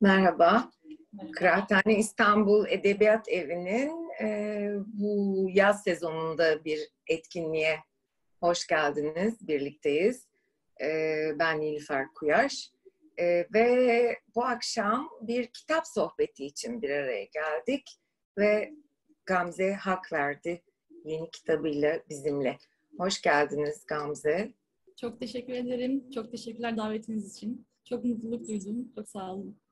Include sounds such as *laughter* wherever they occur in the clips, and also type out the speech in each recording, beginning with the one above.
Merhaba. Kıraathane İstanbul Edebiyat Evi'nin e, bu yaz sezonunda bir etkinliğe hoş geldiniz. Birlikteyiz. E, ben Nilüfer Kuyaş. E, ve bu akşam bir kitap sohbeti için bir araya geldik. Ve Gamze hak verdi yeni kitabıyla bizimle. Hoş geldiniz Gamze. Çok teşekkür ederim. Çok teşekkürler davetiniz için. Çok mutluluk duydum. Çok sağ olun.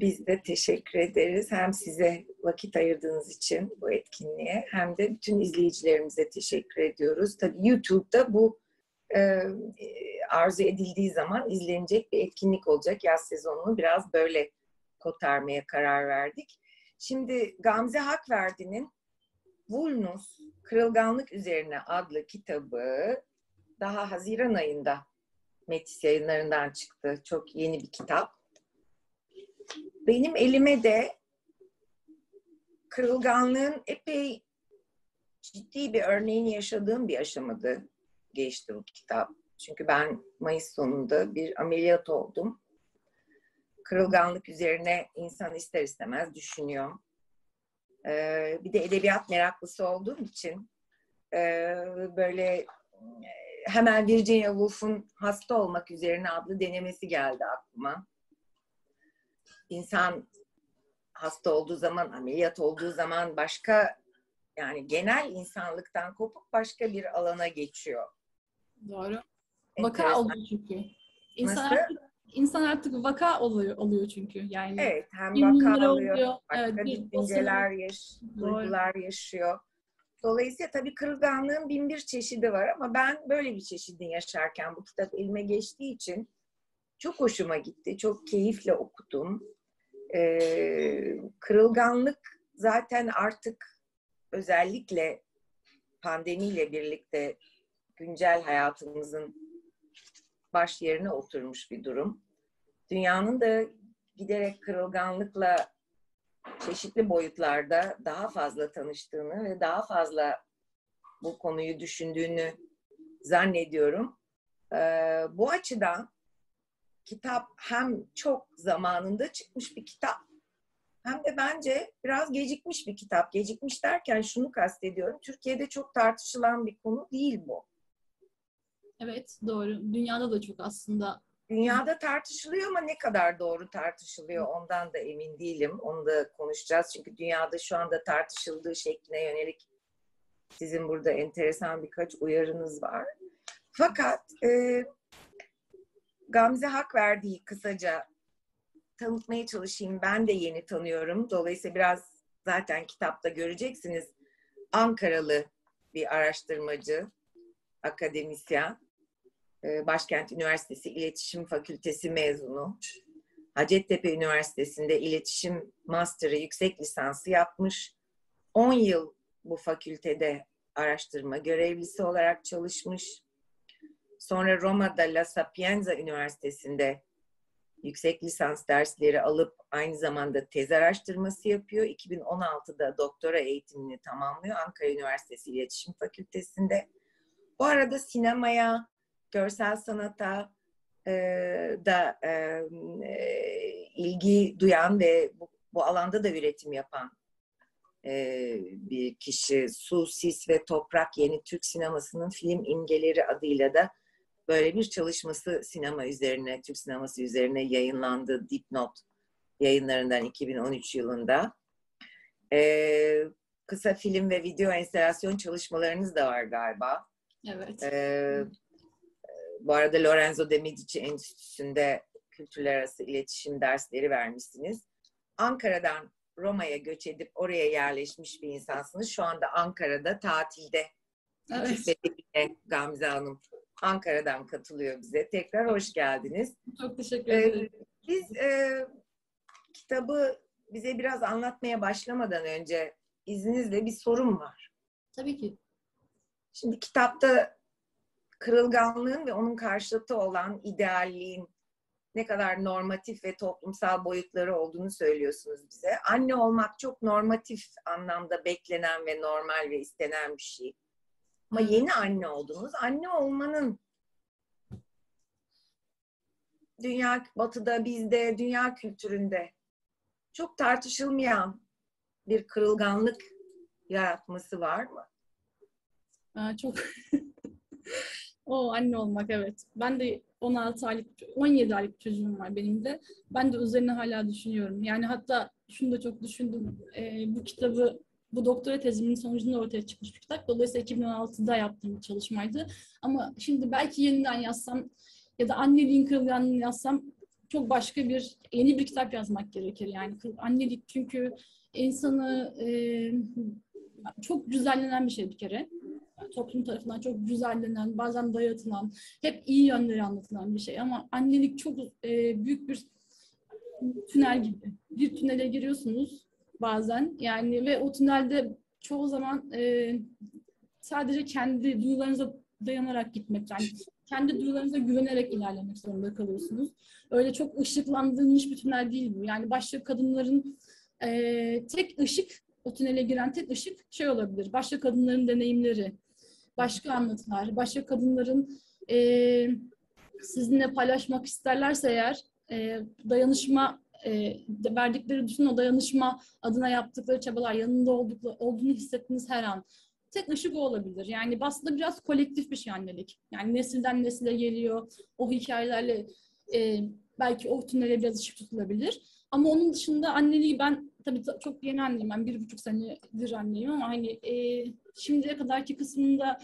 Biz de teşekkür ederiz. Hem size vakit ayırdığınız için bu etkinliğe hem de bütün izleyicilerimize teşekkür ediyoruz. Tabii YouTube'da bu e, arzu edildiği zaman izlenecek bir etkinlik olacak. Yaz sezonunu biraz böyle kotarmaya karar verdik. Şimdi Gamze Hakverdi'nin Vulnus, Kırılganlık Üzerine adlı kitabı daha Haziran ayında Metis yayınlarından çıktı. Çok yeni bir kitap. Benim elime de kırılganlığın epey ciddi bir örneğini yaşadığım bir aşamada geçti bu kitap. Çünkü ben Mayıs sonunda bir ameliyat oldum. Kırılganlık üzerine insan ister istemez düşünüyor. Ee, bir de edebiyat meraklısı olduğum için e, böyle hemen Virginia Woolf'un Hasta Olmak Üzerine adlı denemesi geldi aklıma. İnsan hasta olduğu zaman, ameliyat olduğu zaman başka yani genel insanlıktan kopup başka bir alana geçiyor. Doğru. Vaka oluyor çünkü. İnsan Nasıl? artık, insan artık vaka oluyor, oluyor çünkü. Yani evet, hem vaka oluyor, oluyor. başka evet, düşünceler, yaş, duygular yaşıyor. Dolayısıyla tabii kırılganlığın bin bir çeşidi var ama ben böyle bir çeşidini yaşarken bu kitap elime geçtiği için çok hoşuma gitti. Çok keyifle okudum. Ee, kırılganlık zaten artık özellikle pandemiyle birlikte güncel hayatımızın baş yerine oturmuş bir durum. Dünyanın da giderek kırılganlıkla çeşitli boyutlarda daha fazla tanıştığını ve daha fazla bu konuyu düşündüğünü zannediyorum. Ee, bu açıdan kitap hem çok zamanında çıkmış bir kitap hem de bence biraz gecikmiş bir kitap. Gecikmiş derken şunu kastediyorum. Türkiye'de çok tartışılan bir konu değil bu. Evet doğru. Dünyada da çok aslında Dünyada tartışılıyor ama ne kadar doğru tartışılıyor ondan da emin değilim. Onu da konuşacağız. Çünkü dünyada şu anda tartışıldığı şekline yönelik sizin burada enteresan birkaç uyarınız var. Fakat e, Gamze hak verdiği kısaca tanıtmaya çalışayım. Ben de yeni tanıyorum. Dolayısıyla biraz zaten kitapta göreceksiniz. Ankaralı bir araştırmacı, akademisyen. E, Başkent Üniversitesi İletişim Fakültesi mezunu. Hacettepe Üniversitesi'nde iletişim master'ı yüksek lisansı yapmış. 10 yıl bu fakültede araştırma görevlisi olarak çalışmış. Sonra Roma'da La Sapienza Üniversitesi'nde yüksek lisans dersleri alıp aynı zamanda tez araştırması yapıyor. 2016'da doktora eğitimini tamamlıyor Ankara Üniversitesi İletişim Fakültesi'nde. Bu arada sinemaya, görsel sanata e, da e, e, ilgi duyan ve bu, bu alanda da üretim yapan e, bir kişi. Su, Sis ve Toprak Yeni Türk Sineması'nın film imgeleri adıyla da böyle bir çalışması sinema üzerine, Türk sineması üzerine yayınlandı. Dipnot yayınlarından 2013 yılında. E, kısa film ve video enstelasyon çalışmalarınız da var galiba. Evet. E, bu arada Lorenzo de Medici Enstitüsü'nde kültürler arası iletişim dersleri vermişsiniz. Ankara'dan Roma'ya göç edip oraya yerleşmiş bir insansınız. Şu anda Ankara'da tatilde. Evet. Gamze Hanım Ankara'dan katılıyor bize. Tekrar hoş geldiniz. Çok teşekkür ee, ederim. Ee, biz e, kitabı bize biraz anlatmaya başlamadan önce izninizle bir sorum var. Tabii ki. Şimdi kitapta kırılganlığın ve onun karşıtı olan idealliğin ne kadar normatif ve toplumsal boyutları olduğunu söylüyorsunuz bize. Anne olmak çok normatif anlamda beklenen ve normal ve istenen bir şey. Ama yeni anne oldunuz. Anne olmanın dünya batıda bizde dünya kültüründe çok tartışılmayan bir kırılganlık yaratması var mı? Aa, çok *laughs* o anne olmak evet. Ben de 16 aylık, 17 aylık çocuğum var benim de. Ben de üzerine hala düşünüyorum. Yani hatta şunu da çok düşündüm. Ee, bu kitabı, bu doktora tezimin sonucunda ortaya çıkmış bir kitap. Dolayısıyla 2016'da yaptığım bir çalışmaydı. Ama şimdi belki yeniden yazsam ya da anneliğin kırılganlığını yazsam çok başka bir, yeni bir kitap yazmak gerekir. Yani annelik çünkü insanı e, çok güzellenen bir şey bir kere. Toplum tarafından çok güzellenen, bazen dayatılan, hep iyi yönleri anlatılan bir şey. Ama annelik çok e, büyük bir tünel gibi. Bir tünele giriyorsunuz bazen yani ve o tünelde çoğu zaman e, sadece kendi duyularınıza dayanarak gitmek yani kendi duyularınıza güvenerek ilerlemek zorunda kalıyorsunuz. Öyle çok ışıklandırılmış bir tünel değil bu. Yani başka kadınların e, tek ışık, o tünele giren tek ışık şey olabilir. Başka kadınların deneyimleri, başka anlatılar, başka kadınların e, sizinle paylaşmak isterlerse eğer e, dayanışma e, verdikleri bütün o dayanışma adına yaptıkları çabalar yanında oldukları, olduğunu hissettiğiniz her an tek ışık o olabilir. Yani aslında biraz kolektif bir şey annelik. Yani nesilden nesile geliyor. O hikayelerle e, belki o tünele biraz ışık tutulabilir. Ama onun dışında anneliği ben tabii çok yeni anneyim. Ben bir buçuk senedir anneyim ama hani e, şimdiye kadarki kısmında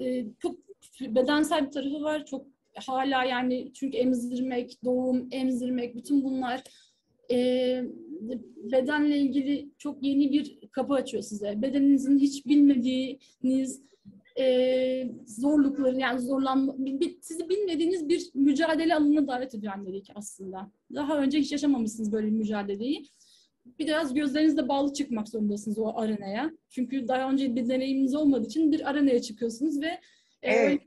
e, çok bedensel bir tarafı var. Çok hala yani çünkü emzirmek, doğum, emzirmek bütün bunlar e, bedenle ilgili çok yeni bir kapı açıyor size. Bedeninizin hiç bilmediğiniz e, zorlukları yani zorlanma, sizi bilmediğiniz bir mücadele alanına davet ediyor annelik aslında. Daha önce hiç yaşamamışsınız böyle bir mücadeleyi. Biraz gözlerinizle bağlı çıkmak zorundasınız o arenaya. Çünkü daha önce bir deneyiminiz olmadığı için bir arenaya çıkıyorsunuz ve e, evet.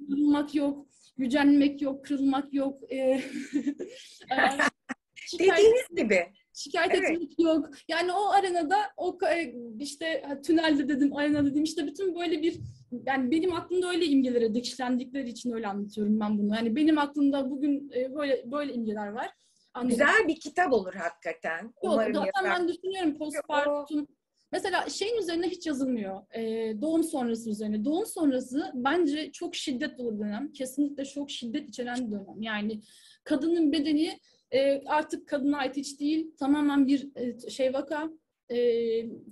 e, yok, gücenmek yok, kırılmak yok. E, *laughs* Dediğiniz gibi. Şikayet evet. etmek yok. Yani o arenada o e, işte tünelde dedim, arena dedim işte bütün böyle bir yani benim aklımda öyle imgelere dikişlendikleri için öyle anlatıyorum ben bunu. Yani benim aklımda bugün e, böyle böyle imgeler var. Anladım. Güzel bir kitap olur hakikaten. Yok, Umarım zaten yazar. ben düşünüyorum postpartum. Mesela şeyin üzerine hiç yazılmıyor. Ee, doğum sonrası üzerine. Doğum sonrası bence çok şiddet dolu dönem. Kesinlikle çok şiddet içeren bir dönem. Yani kadının bedeni e, artık kadına ait hiç değil. Tamamen bir e, şey vaka, e,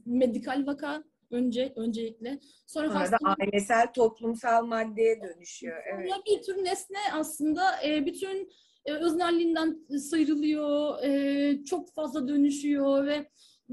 medikal vaka önce öncelikle. Sonra, Sonra ailesel toplumsal maddeye dönüşüyor. Evet. Sonra bir tür nesne aslında e, bütün e, öznelliğinden sıyrılıyor, e, çok fazla dönüşüyor ve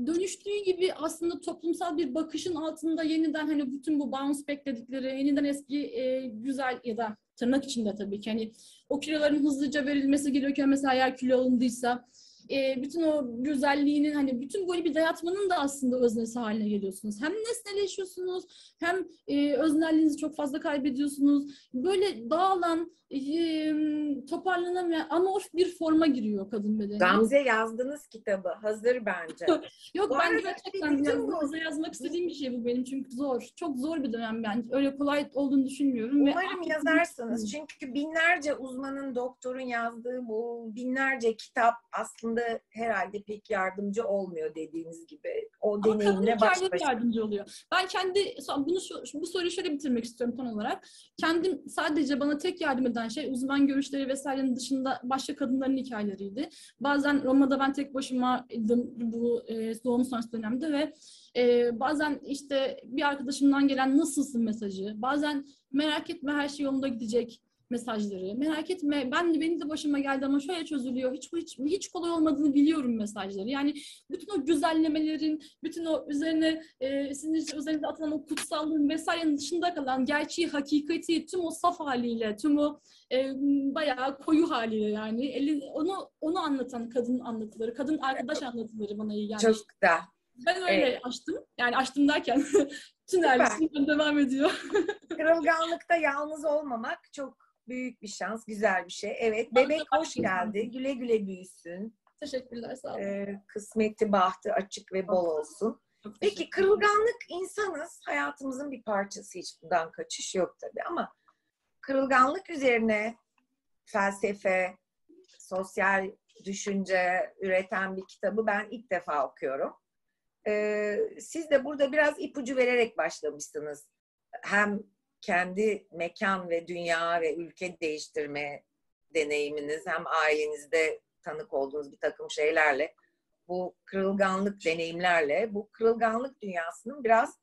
dönüştüğü gibi aslında toplumsal bir bakışın altında yeniden hani bütün bu bounce back dedikleri yeniden eski e, güzel ya da tırnak içinde tabii ki hani o kiloların hızlıca verilmesi gerekiyor. Mesela eğer kilo alındıysa e, bütün o güzelliğinin hani bütün böyle bir dayatmanın da aslında öznesi haline geliyorsunuz. Hem nesneleşiyorsunuz hem e, öznelliğinizi çok fazla kaybediyorsunuz. Böyle dağılan, e, toparlanamayan amorf bir forma giriyor kadın bedeni. Gamze yazdınız kitabı. Hazır bence. *laughs* Yok bu ben gerçekten yazmak, yazmak istediğim bir şey bu benim çünkü zor. Çok zor bir dönem bence. Öyle kolay olduğunu düşünmüyorum. Umarım ve yazarsınız. Çünkü binlerce uzmanın, doktorun yazdığı bu binlerce kitap aslında da herhalde pek yardımcı olmuyor dediğiniz gibi. O deneyimle baş başa. yardımcı oluyor. Ben kendi bunu bu soruyu şöyle bitirmek istiyorum ton olarak. Kendim sadece bana tek yardım eden şey uzman görüşleri vesairenin dışında başka kadınların hikayeleriydi. Bazen Roma'da ben tek başımaydım bu e, doğum sonrası dönemde ve e, bazen işte bir arkadaşımdan gelen nasılsın mesajı, bazen merak etme her şey yolunda gidecek mesajları. Merak etme ben de benim de başıma geldi ama şöyle çözülüyor. Hiç hiç hiç kolay olmadığını biliyorum mesajları. Yani bütün o güzellemelerin, bütün o üzerine e, sizin üzerinde atılan o kutsallığın vesairenin dışında kalan gerçeği, hakikati, tüm o saf haliyle, tüm o e, bayağı koyu haliyle yani eli, onu onu anlatan kadın anlatıları, kadın arkadaş anlatıları bana iyi geldi. Çok güzel. Ben öyle evet. açtım. Yani açtım derken *laughs* tünel devam ediyor. *laughs* Kırılganlıkta yalnız olmamak çok büyük bir şans, güzel bir şey. Evet, bebek hoş geldi. Güle güle büyüsün. Teşekkürler, sağ olun. Ee, kısmeti, bahtı açık ve bol olsun. Peki kırılganlık insanız. Hayatımızın bir parçası. Hiç bundan kaçış yok tabii ama kırılganlık üzerine felsefe, sosyal düşünce üreten bir kitabı ben ilk defa okuyorum. Ee, siz de burada biraz ipucu vererek başlamışsınız. Hem kendi mekan ve dünya ve ülke değiştirme deneyiminiz hem ailenizde tanık olduğunuz bir takım şeylerle bu kırılganlık deneyimlerle bu kırılganlık dünyasının biraz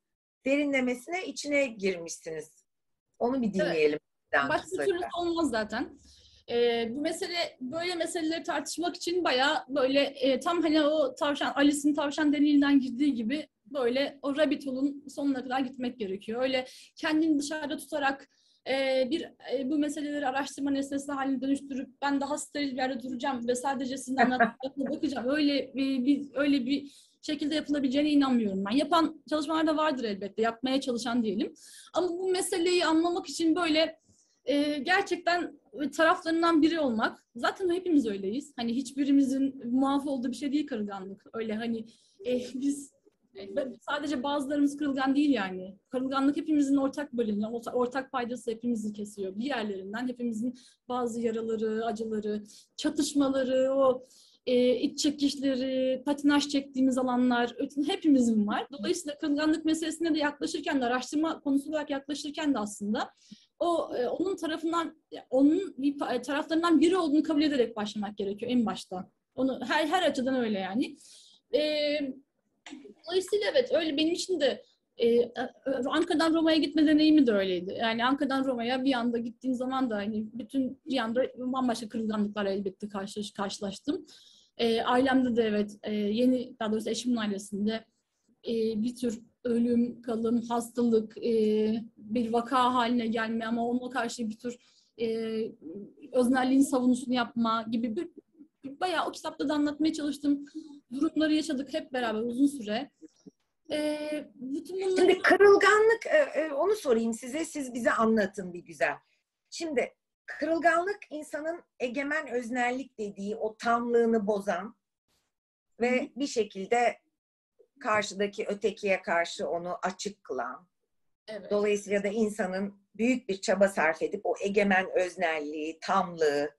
derinlemesine içine girmişsiniz. Onu bir dinleyelim. Evet. Başka türlü olmaz zaten. Ee, bu mesele böyle meseleleri tartışmak için bayağı böyle e, tam hani o tavşan Alice'in tavşan denilinden girdiği gibi böyle o rabbit hole'un sonuna kadar gitmek gerekiyor. Öyle kendini dışarıda tutarak e, bir e, bu meseleleri araştırma nesnesi haline dönüştürüp ben daha steril bir yerde duracağım ve sadece sizin *laughs* bakacağım. Öyle bir, bir öyle bir şekilde yapılabileceğine inanmıyorum ben. Yapan çalışmalar da vardır elbette, yapmaya çalışan diyelim. Ama bu meseleyi anlamak için böyle e, gerçekten taraflarından biri olmak. Zaten hepimiz öyleyiz. Hani hiçbirimizin muaf olduğu bir şey değil kırılganlık. Öyle hani e, biz sadece bazılarımız kırılgan değil yani. Kırılganlık hepimizin ortak bölümü, ortak paydası hepimizi kesiyor. Bir yerlerinden hepimizin bazı yaraları, acıları, çatışmaları, o e, iç çekişleri, patinaj çektiğimiz alanlar hepimizin var. Dolayısıyla kırılganlık meselesine de yaklaşırken de araştırma konusu olarak yaklaşırken de aslında o e, onun tarafından onun bir taraflarından biri olduğunu kabul ederek başlamak gerekiyor en başta. Onu her her açıdan öyle yani. E, dolayısıyla evet öyle benim için de e, Ankara'dan Roma'ya gitme deneyimi de öyleydi. Yani Ankara'dan Roma'ya bir anda gittiğim zaman da hani bütün bir anda bambaşka kırılganlıklarla elbette karşı, karşılaştım. E, ailemde de evet e, yeni daha doğrusu eşimin ailesinde e, bir tür ölüm, kalım, hastalık, e, bir vaka haline gelme ama onunla karşı bir tür e, öznelliğin savunusunu yapma gibi bir, bir bayağı o kitapta da anlatmaya çalıştım. Durumları yaşadık hep beraber uzun süre. E, bütün bunları... Şimdi kırılganlık, e, e, onu sorayım size, siz bize anlatın bir güzel. Şimdi kırılganlık insanın egemen öznellik dediği o tamlığını bozan ve bir şekilde karşıdaki ötekiye karşı onu açık kılan. Evet. Dolayısıyla da insanın büyük bir çaba sarf edip o egemen öznelliği, tamlığı,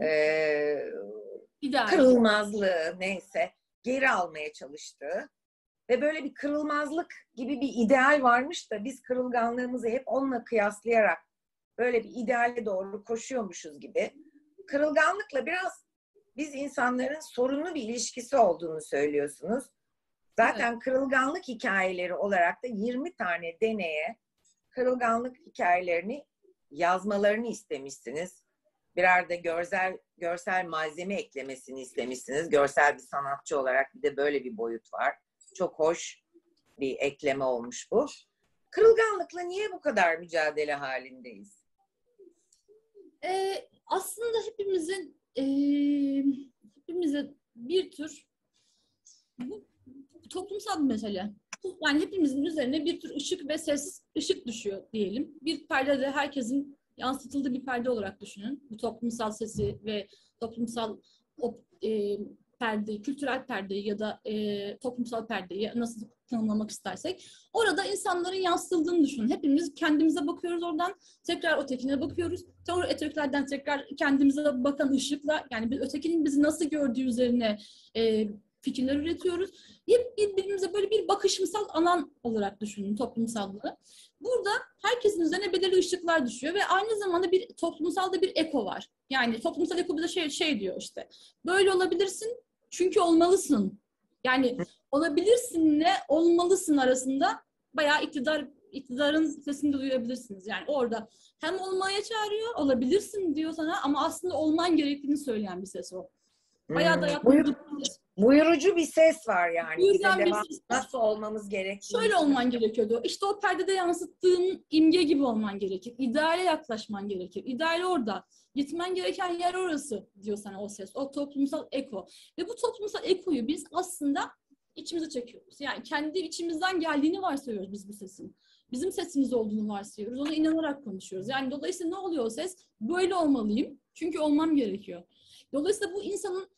e, kırılmazlığı neyse geri almaya çalıştığı ve böyle bir kırılmazlık gibi bir ideal varmış da biz kırılganlığımızı hep onunla kıyaslayarak böyle bir ideale doğru koşuyormuşuz gibi. Kırılganlıkla biraz biz insanların sorunlu bir ilişkisi olduğunu söylüyorsunuz. Zaten evet. kırılganlık hikayeleri olarak da 20 tane deneye kırılganlık hikayelerini yazmalarını istemişsiniz. Birer de görsel görsel malzeme eklemesini istemişsiniz. Görsel bir sanatçı olarak bir de böyle bir boyut var. Çok hoş bir ekleme olmuş bu. Kırılganlıkla niye bu kadar mücadele halindeyiz? Ee, aslında hepimizin e, hepimize bir tür bu toplumsal bir mesele. Yani hepimizin üzerine bir tür ışık ve ses, ışık düşüyor diyelim. Bir perde de herkesin yansıtıldığı bir perde olarak düşünün. Bu toplumsal sesi ve toplumsal o, e, perdeyi, kültürel perdeyi ya da e, toplumsal perdeyi nasıl tanımlamak istersek orada insanların yansıtıldığını düşünün. Hepimiz kendimize bakıyoruz oradan tekrar ötekine bakıyoruz. Sonra ötekilerden tekrar kendimize bakan ışıkla yani bir ötekinin bizi nasıl gördüğü üzerine e, fikirler üretiyoruz. Hep birbirimize böyle bir bakışımsal alan olarak düşünün toplumsallığı. Burada herkesin üzerine belirli ışıklar düşüyor ve aynı zamanda bir toplumsal da bir eko var. Yani toplumsal eko bize şey, şey diyor işte. Böyle olabilirsin çünkü olmalısın. Yani olabilirsinle olmalısın arasında bayağı iktidar iktidarın sesini de duyabilirsiniz. Yani orada hem olmaya çağırıyor, olabilirsin diyor sana ama aslında olman gerektiğini söyleyen bir ses o. Bayağı da hmm. Buyur, buyurucu bir ses var yani. Buyuran bir ses. Nasıl olmamız gerekiyor? Şöyle olman gerekiyordu. İşte o perdede yansıttığın imge gibi olman gerekir. İdeale yaklaşman gerekir. İdeal orada. Gitmen gereken yer orası diyor sana o ses. O toplumsal eko. Ve bu toplumsal ekoyu biz aslında içimize çekiyoruz. Yani kendi içimizden geldiğini varsayıyoruz biz bu sesin. Bizim sesimiz olduğunu varsayıyoruz. Ona inanarak konuşuyoruz. Yani dolayısıyla ne oluyor o ses? Böyle olmalıyım. Çünkü olmam gerekiyor. Dolayısıyla bu insanın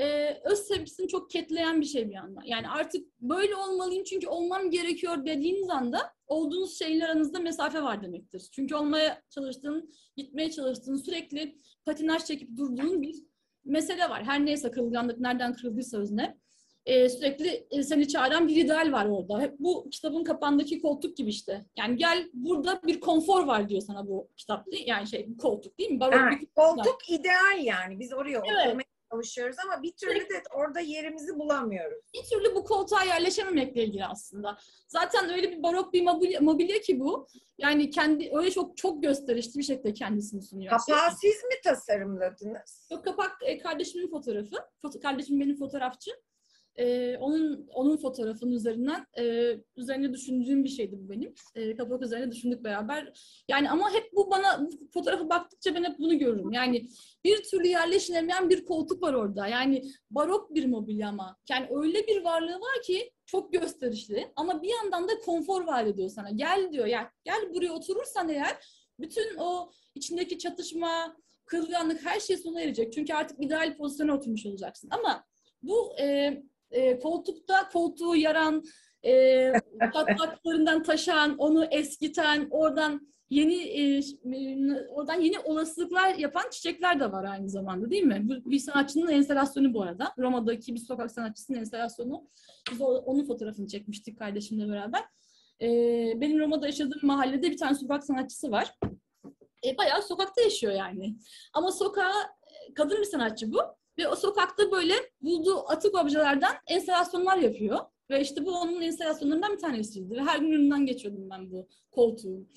e, öz sevgisini çok ketleyen bir şey bir yandan. Yani artık böyle olmalıyım çünkü olmam gerekiyor dediğiniz anda olduğunuz şeyler aranızda mesafe var demektir. Çünkü olmaya çalıştığın, gitmeye çalıştığın, sürekli patinaj çekip durduğun bir mesele var. Her neyse kırılganlık nereden kırıldıysa özne. E, sürekli e, seni çağıran bir ideal var orada. Hep bu kitabın kapağındaki koltuk gibi işte. Yani gel burada bir konfor var diyor sana bu kitap. Yani şey koltuk değil mi? Barok bir koltuk ideal yani. Biz oraya Evet. oturmaya çalışıyoruz ama bir türlü de orada yerimizi bulamıyoruz. bir türlü bu koltuğa yerleşememekle ilgili aslında. Zaten öyle bir barok bir mobilya, mobilya ki bu. Yani kendi öyle çok çok gösterişli bir şekilde kendisini sunuyor. Kapağı siz mi tasarımladınız? Yok kapak e, kardeşimin fotoğrafı. Foto, kardeşim benim fotoğrafçı. E, onun onun fotoğrafının üzerinden e, üzerine düşündüğüm bir şeydi bu benim. E, kapak üzerine düşündük beraber. Yani ama hep bu bana bu fotoğrafa baktıkça ben hep bunu görürüm. Yani bir türlü yerleşilemeyen bir koltuk var orada. Yani barok bir mobilya ama. Yani öyle bir varlığı var ki çok gösterişli ama bir yandan da konfor vaat ediyor sana. Gel diyor ya gel buraya oturursan eğer bütün o içindeki çatışma, kırılganlık her şey sona erecek. Çünkü artık ideal pozisyona oturmuş olacaksın. Ama bu e, e, koltukta koltuğu yaran, e, *laughs* çatlaklarından taşan, onu eskiten, oradan yeni e, oradan yeni olasılıklar yapan çiçekler de var aynı zamanda değil mi? Bu bir sanatçının enstalasyonu bu arada. Roma'daki bir sokak sanatçısının enstalasyonu. Biz onun fotoğrafını çekmiştik kardeşimle beraber. E, benim Roma'da yaşadığım mahallede bir tane sokak sanatçısı var. E, bayağı sokakta yaşıyor yani. Ama sokağa kadın bir sanatçı bu. Ve o sokakta böyle bulduğu atık objelerden enstalasyonlar yapıyor. Ve işte bu onun enstalasyonlarından bir tanesiydi. Ve her gün önünden geçiyordum ben bu koltuğun.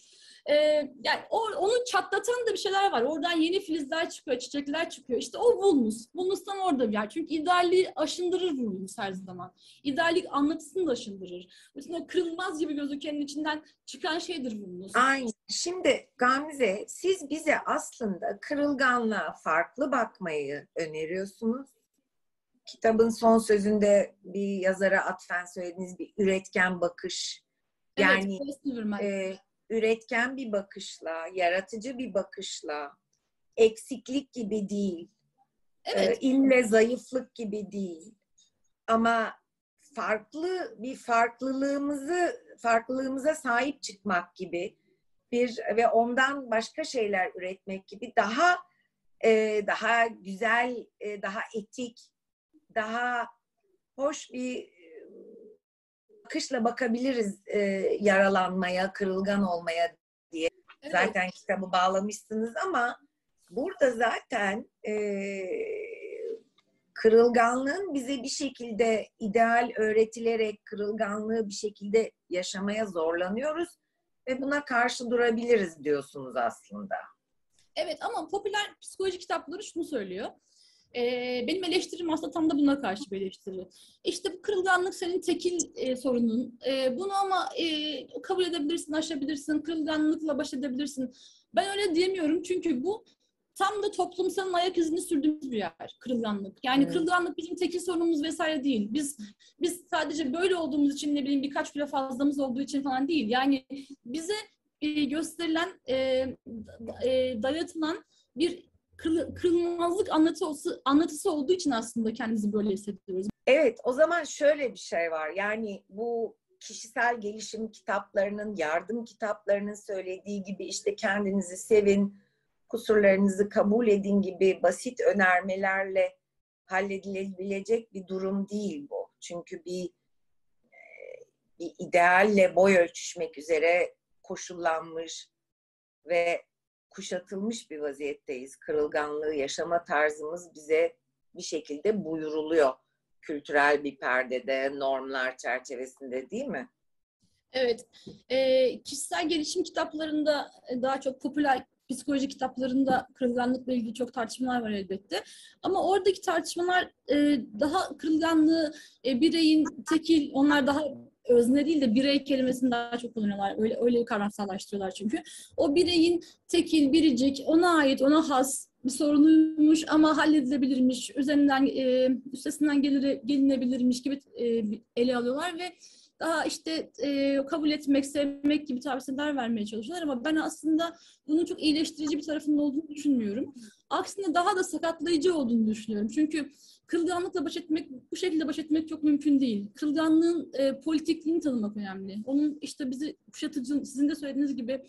Ee, yani o, onu çatlatan da bir şeyler var. Oradan yeni filizler çıkıyor, çiçekler çıkıyor. İşte o Vulnus. Vulnus'tan orada bir yer. Çünkü idealliği aşındırır Vulnus her zaman. İdeallik anlatısını da aşındırır. Bütün o kırılmaz gibi gözükenin içinden çıkan şeydir Vulnus. Aynen. Şimdi Gamze siz bize aslında kırılganlığa farklı bakmayı öneriyorsunuz. Kitabın son sözünde bir yazara atfen söylediğiniz bir üretken bakış. Yani evet, e, üretken bir bakışla, yaratıcı bir bakışla, eksiklik gibi değil, evet. e, ille zayıflık gibi değil. Ama farklı bir farklılığımızı farklılığımıza sahip çıkmak gibi bir ve ondan başka şeyler üretmek gibi daha e, daha güzel, e, daha etik, daha hoş bir bakışla bakabiliriz e, yaralanmaya, kırılgan olmaya diye. Evet. Zaten kitabı bağlamışsınız ama burada zaten e, kırılganlığın bize bir şekilde ideal öğretilerek kırılganlığı bir şekilde yaşamaya zorlanıyoruz ve buna karşı durabiliriz diyorsunuz aslında. Evet ama popüler psikoloji kitapları şunu söylüyor. Ee, benim eleştirim aslında tam da buna karşı bir eleştiri. İşte bu kırılganlık senin tekil e, sorunun. E, bunu ama e, kabul edebilirsin, aşabilirsin, kırılganlıkla baş edebilirsin. Ben öyle diyemiyorum çünkü bu tam da toplumsal ayak izini sürdüğümüz bir yer kırılganlık. Yani evet. kırılganlık bizim tekil sorunumuz vesaire değil. Biz biz sadece böyle olduğumuz için ne bileyim birkaç kilo fazlamız olduğu için falan değil. Yani bize e, gösterilen e, e, dayatılan bir kırılmazlık anlatısı, anlatısı olduğu için aslında kendimizi böyle hissediyoruz. Evet, o zaman şöyle bir şey var. Yani bu kişisel gelişim kitaplarının, yardım kitaplarının söylediği gibi işte kendinizi sevin, kusurlarınızı kabul edin gibi basit önermelerle halledilebilecek bir durum değil bu. Çünkü bir, bir idealle boy ölçüşmek üzere koşullanmış ve kuşatılmış bir vaziyetteyiz. Kırılganlığı yaşama tarzımız bize bir şekilde buyuruluyor. Kültürel bir perdede, normlar çerçevesinde değil mi? Evet. E, kişisel gelişim kitaplarında daha çok popüler psikoloji kitaplarında kırılganlıkla ilgili çok tartışmalar var elbette. Ama oradaki tartışmalar e, daha kırılganlığı e, bireyin tekil, onlar daha özne değil de birey kelimesini daha çok kullanıyorlar. Öyle öyle kavramsallaştırıyorlar çünkü. O bireyin tekil, biricik, ona ait, ona has bir sorunuymuş ama halledilebilirmiş, üzerinden e, üstesinden gelir, gelinebilirmiş gibi e, ele alıyorlar ve daha işte e, kabul etmek, sevmek gibi tavsiyeler vermeye çalışıyorlar ama ben aslında bunun çok iyileştirici bir tarafının olduğunu düşünmüyorum. Aksine daha da sakatlayıcı olduğunu düşünüyorum. Çünkü kırılganlıkla baş etmek, bu şekilde baş etmek çok mümkün değil. Kırılganlığın e, politikliğini tanımak önemli. Onun işte bizi kuşatıcı, sizin de söylediğiniz gibi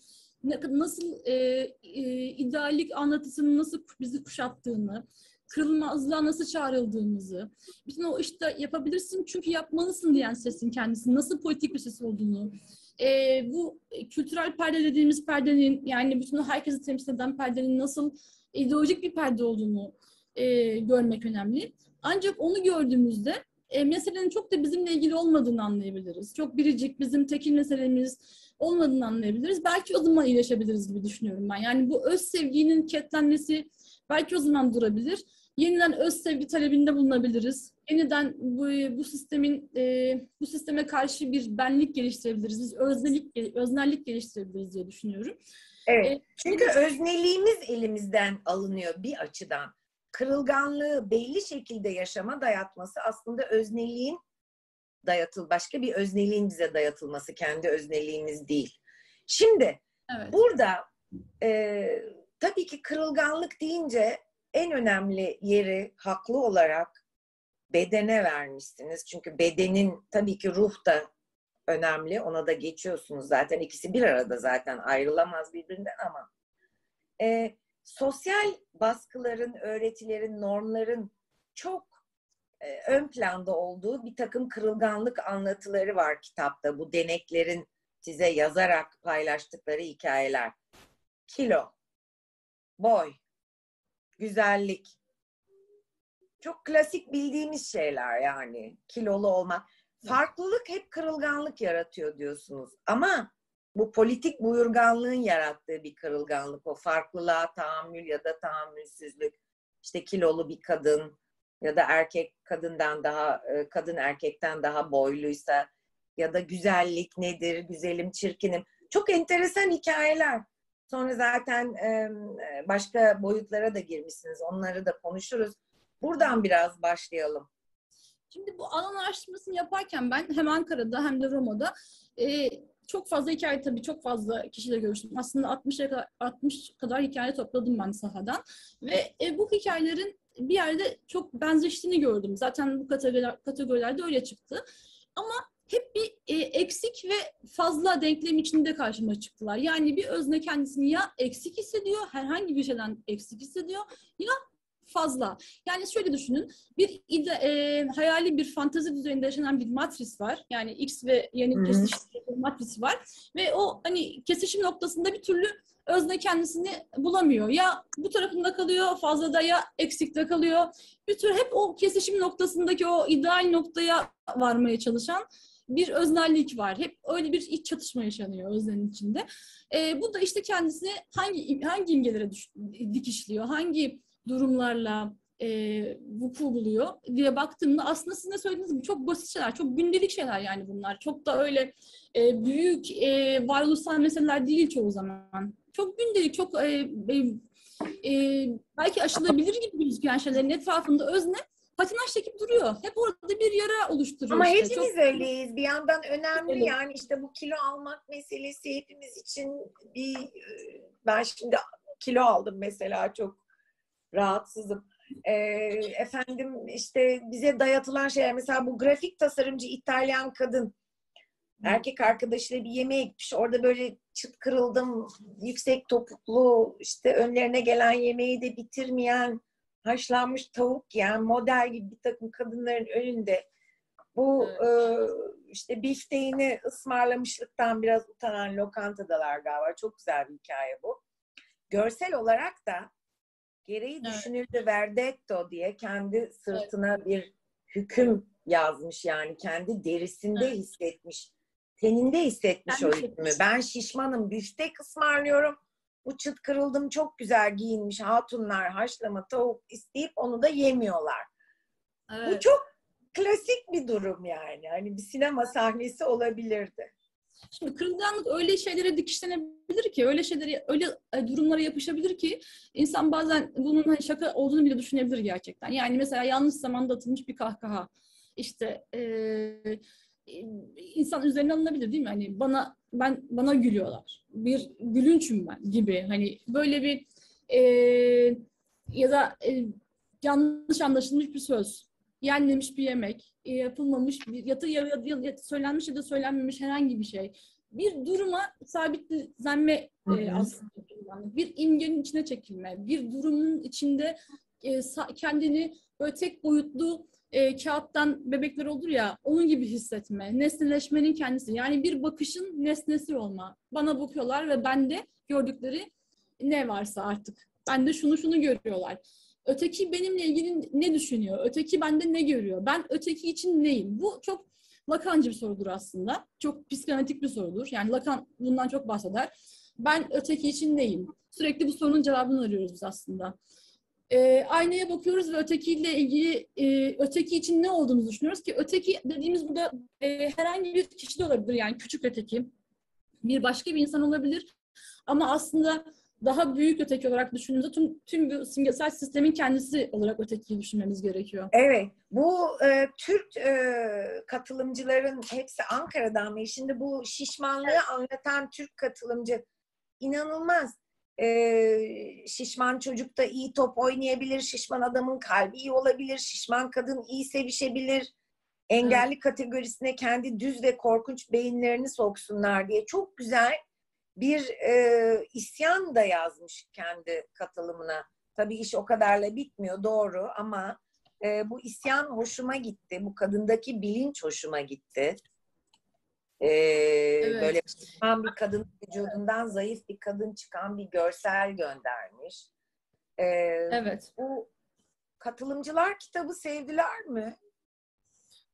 nasıl e, e, ideallik anlatısının nasıl bizi kuşattığını, kırılmazlığa nasıl çağrıldığımızı, bütün o işte yapabilirsin çünkü yapmalısın diyen sesin kendisi, nasıl politik bir ses olduğunu, e, bu kültürel perde dediğimiz perdenin yani bütün herkesi temsil eden perdenin nasıl ideolojik bir perde olduğunu e, görmek önemli. Ancak onu gördüğümüzde e, meselenin çok da bizimle ilgili olmadığını anlayabiliriz. Çok biricik bizim tekil meselemiz olmadığını anlayabiliriz. Belki o zaman iyileşebiliriz gibi düşünüyorum ben. Yani bu öz sevginin ketlenmesi belki o zaman durabilir. Yeniden öz sevgi talebinde bulunabiliriz. Yeniden bu, bu sistemin e, bu sisteme karşı bir benlik geliştirebiliriz. Biz öznelik öznellik geliştirebiliriz diye düşünüyorum. Evet. E, çünkü özneliğimiz elimizden alınıyor bir açıdan kırılganlığı belli şekilde yaşama dayatması aslında özneliğin dayatıl başka bir özneliğin bize dayatılması kendi özneliğimiz değil. Şimdi evet. burada e, tabii ki kırılganlık deyince en önemli yeri haklı olarak bedene vermişsiniz. Çünkü bedenin tabii ki ruh da önemli. Ona da geçiyorsunuz zaten. ikisi bir arada zaten ayrılamaz birbirinden ama e, sosyal baskıların, öğretilerin, normların çok e, ön planda olduğu bir takım kırılganlık anlatıları var kitapta. Bu deneklerin size yazarak paylaştıkları hikayeler. Kilo, boy, güzellik. Çok klasik bildiğimiz şeyler yani. Kilolu olmak. Farklılık hep kırılganlık yaratıyor diyorsunuz. Ama bu politik buyurganlığın yarattığı bir kırılganlık. O farklılığa tahammül ya da tahammülsüzlük. İşte kilolu bir kadın ya da erkek kadından daha e, kadın erkekten daha boyluysa ya da güzellik nedir, güzelim, çirkinim. Çok enteresan hikayeler. Sonra zaten e, başka boyutlara da girmişsiniz. Onları da konuşuruz. Buradan biraz başlayalım. Şimdi bu alan araştırmasını yaparken ben hem Ankara'da hem de Roma'da e, çok fazla hikaye tabii çok fazla kişiyle görüştüm. Aslında 60'a kadar, 60 kadar hikaye topladım ben sahadan. Ve e, bu hikayelerin bir yerde çok benzeştiğini gördüm. Zaten bu kategoriler, kategorilerde öyle çıktı. Ama hep bir e, eksik ve fazla denklem içinde karşıma çıktılar. Yani bir özne kendisini ya eksik hissediyor, herhangi bir şeyden eksik hissediyor ya fazla. Yani şöyle düşünün, bir e, hayali bir fantezi düzeyinde yaşanan bir matris var. Yani X ve Y'nin kesiştiği bir matrisi var. Ve o hani kesişim noktasında bir türlü özne kendisini bulamıyor. Ya bu tarafında kalıyor, fazla da ya eksikte kalıyor. Bir tür hep o kesişim noktasındaki o ideal noktaya varmaya çalışan bir öznellik var. Hep öyle bir iç çatışma yaşanıyor öznenin içinde. E, bu da işte kendisini hangi hangi imgelere düş, dikişliyor, hangi durumlarla e, vuku buluyor diye baktığımda aslında sizin de söylediğiniz gibi çok basit şeyler, çok gündelik şeyler yani bunlar. Çok da öyle e, büyük e, varoluşsal meseleler değil çoğu zaman. Çok gündelik, çok e, e, e, belki aşılabilir gibi gözüken şeylerin etrafında özne patinaj çekip duruyor. Hep orada bir yara oluşturuyor. Ama işte. hepimiz Çok... öyleyiz. Bir yandan önemli evet. yani işte bu kilo almak meselesi hepimiz için bir ben şimdi kilo aldım mesela çok rahatsızım. E, efendim işte bize dayatılan şeyler mesela bu grafik tasarımcı İtalyan kadın erkek arkadaşıyla bir yemeğe gitmiş. Orada böyle çıt kırıldım, yüksek topuklu, işte önlerine gelen yemeği de bitirmeyen, haşlanmış tavuk yiyen model gibi bir takım kadınların önünde bu evet. e, işte bifteğini ısmarlamışlıktan biraz utanan lokantadalar galiba. Çok güzel bir hikaye bu. Görsel olarak da Gereği evet. düşünüldü verdetto diye kendi sırtına evet. bir hüküm yazmış yani kendi derisinde evet. hissetmiş. Teninde hissetmiş ben o hükmü. Ben şişmanım, büftek ısmarlıyorum. Bu çıt kırıldım çok güzel giyinmiş hatunlar haşlama tavuk isteyip onu da yemiyorlar. Evet. Bu çok klasik bir durum yani. Hani bir sinema sahnesi olabilirdi. Şimdi kırılganlık öyle şeylere dikişlenebilir ki, öyle şeylere, öyle e, durumlara yapışabilir ki insan bazen bunun hani şaka olduğunu bile düşünebilir gerçekten. Yani mesela yanlış zamanda atılmış bir kahkaha. İşte e, insan üzerine alınabilir değil mi? Hani bana ben bana gülüyorlar. Bir gülünçüm ben gibi. Hani böyle bir e, ya da e, yanlış anlaşılmış bir söz yenmemiş bir yemek, e, yapılmamış bir yatı ya, ya, söylenmiş ya da söylenmemiş herhangi bir şey. Bir duruma sabitlenme e, aslında bir imgenin içine çekilme, bir durumun içinde e, kendini böyle tek boyutlu e, kağıttan bebekler olur ya onun gibi hissetme. Nesneleşmenin kendisi. Yani bir bakışın nesnesi olma. Bana bakıyorlar ve bende gördükleri ne varsa artık. Ben de şunu şunu görüyorlar. Öteki benimle ilgili ne düşünüyor? Öteki bende ne görüyor? Ben öteki için neyim? Bu çok Lacancı bir sorudur aslında. Çok psikanalitik bir sorudur. Yani Lacan bundan çok bahseder. Ben öteki için neyim? Sürekli bu sorunun cevabını arıyoruz biz aslında. E, aynaya bakıyoruz ve ötekiyle ilgili e, öteki için ne olduğunu düşünüyoruz ki öteki dediğimiz burada e, herhangi bir kişi de olabilir yani küçük öteki bir başka bir insan olabilir ama aslında daha büyük öteki olarak düşündüğümüzde tüm, tüm bu simgesel sistemin kendisi olarak ötekiyi düşünmemiz gerekiyor. Evet. Bu e, Türk e, katılımcıların hepsi Ankara'dan mı? Şimdi bu şişmanlığı anlatan Türk katılımcı inanılmaz. E, şişman çocuk da iyi top oynayabilir. Şişman adamın kalbi iyi olabilir. Şişman kadın iyi sevişebilir. Engelli evet. kategorisine kendi düz ve korkunç beyinlerini soksunlar diye çok güzel bir e, isyan da yazmış kendi katılımına. Tabii iş o kadarla bitmiyor doğru ama e, bu isyan hoşuma gitti. Bu kadındaki bilinç hoşuma gitti. E, evet. Böyle çıkan bir kadın vücudundan zayıf bir kadın çıkan bir görsel göndermiş. E, evet. Bu katılımcılar kitabı sevdiler mi?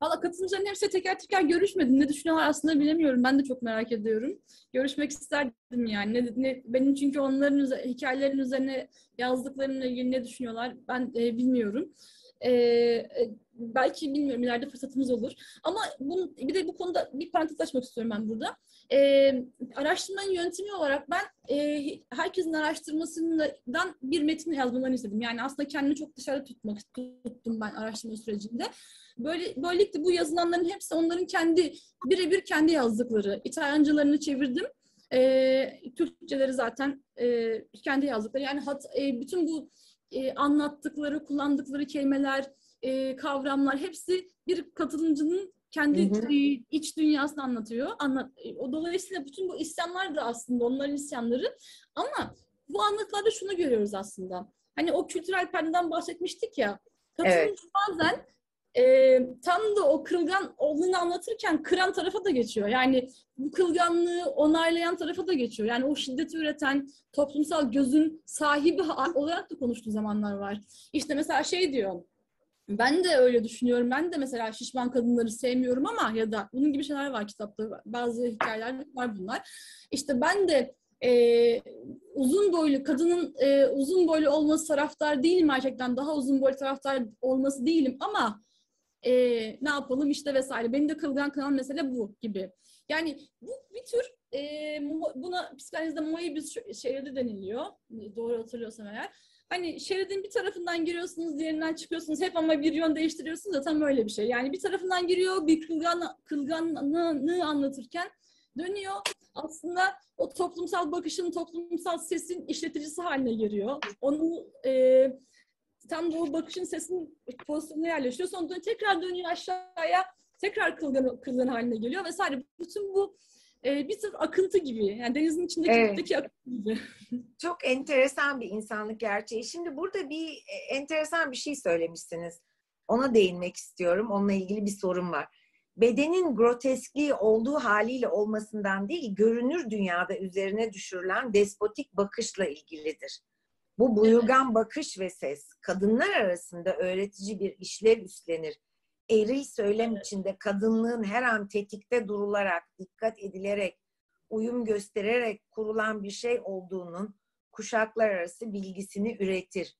Valla katılımcıların hepsi teker teker görüşmedim. Ne düşünüyorlar aslında bilemiyorum. Ben de çok merak ediyorum. Görüşmek isterdim yani. Ne, ne, benim çünkü onların hikayelerin üzerine yazdıklarımla ilgili ne düşünüyorlar ben e, bilmiyorum. E, e, belki bilmiyorum ileride fırsatımız olur. Ama bunu, bir de bu konuda bir parantez açmak istiyorum ben burada. E, araştırmanın yöntemi olarak ben e, herkesin araştırmasından bir metin yazmalarını istedim. Yani aslında kendimi çok dışarıda tutmak tuttum ben araştırma sürecinde. Böyle böylelikle bu yazılanların hepsi onların kendi birebir kendi yazdıkları. İtalyancalarını çevirdim. E, Türkçeleri zaten e, kendi yazdıkları. Yani hat, e, bütün bu e, anlattıkları, kullandıkları kelimeler, e, kavramlar hepsi bir katılımcının kendi hı hı. iç dünyasını anlatıyor. Anlat, o dolayısıyla bütün bu isyanlar da aslında onların isyanları. Ama bu anlatılarda şunu görüyoruz aslında. Hani o kültürel perdeden bahsetmiştik ya. Katılımcı evet. bazen e, tam da o kırılgan olduğunu anlatırken kıran tarafa da geçiyor. Yani bu kırılganlığı onaylayan tarafa da geçiyor. Yani o şiddeti üreten toplumsal gözün sahibi olarak da konuştuğu zamanlar var. İşte mesela şey diyor, ben de öyle düşünüyorum. Ben de mesela şişman kadınları sevmiyorum ama ya da bunun gibi şeyler var kitapta. Bazı hikayeler var bunlar. İşte ben de e, uzun boylu kadının e, uzun boylu olması taraftar değilim erkekten daha uzun boylu taraftar olması değilim ama e, ne yapalım işte vesaire. Beni de kılgan kılan mesele bu gibi. Yani bu bir tür e, buna psikanalizde Moebius şeridi deniliyor. Doğru hatırlıyorsam eğer. Hani şeridin bir tarafından giriyorsunuz, diğerinden çıkıyorsunuz. Hep ama bir yön değiştiriyorsunuz da tam öyle bir şey. Yani bir tarafından giriyor, bir kılgan, kılganlığı anlatırken dönüyor. Aslında o toplumsal bakışın, toplumsal sesin işleticisi haline geliyor. Onu e, tam bu bakışın sesin pozisyonuna yerleşiyor. Sonra tekrar dönüyor aşağıya tekrar kılgın, kılgın haline geliyor vesaire. Bütün bu e, bir tür akıntı gibi. Yani denizin içindeki evet. akıntı gibi. *laughs* Çok enteresan bir insanlık gerçeği. Şimdi burada bir e, enteresan bir şey söylemişsiniz. Ona değinmek istiyorum. Onunla ilgili bir sorun var. Bedenin groteskliği olduğu haliyle olmasından değil, görünür dünyada üzerine düşürülen despotik bakışla ilgilidir. Bu buyurgan bakış ve ses kadınlar arasında öğretici bir işlev üstlenir. Eri söylem içinde kadınlığın her an tetikte durularak, dikkat edilerek, uyum göstererek kurulan bir şey olduğunun kuşaklar arası bilgisini üretir.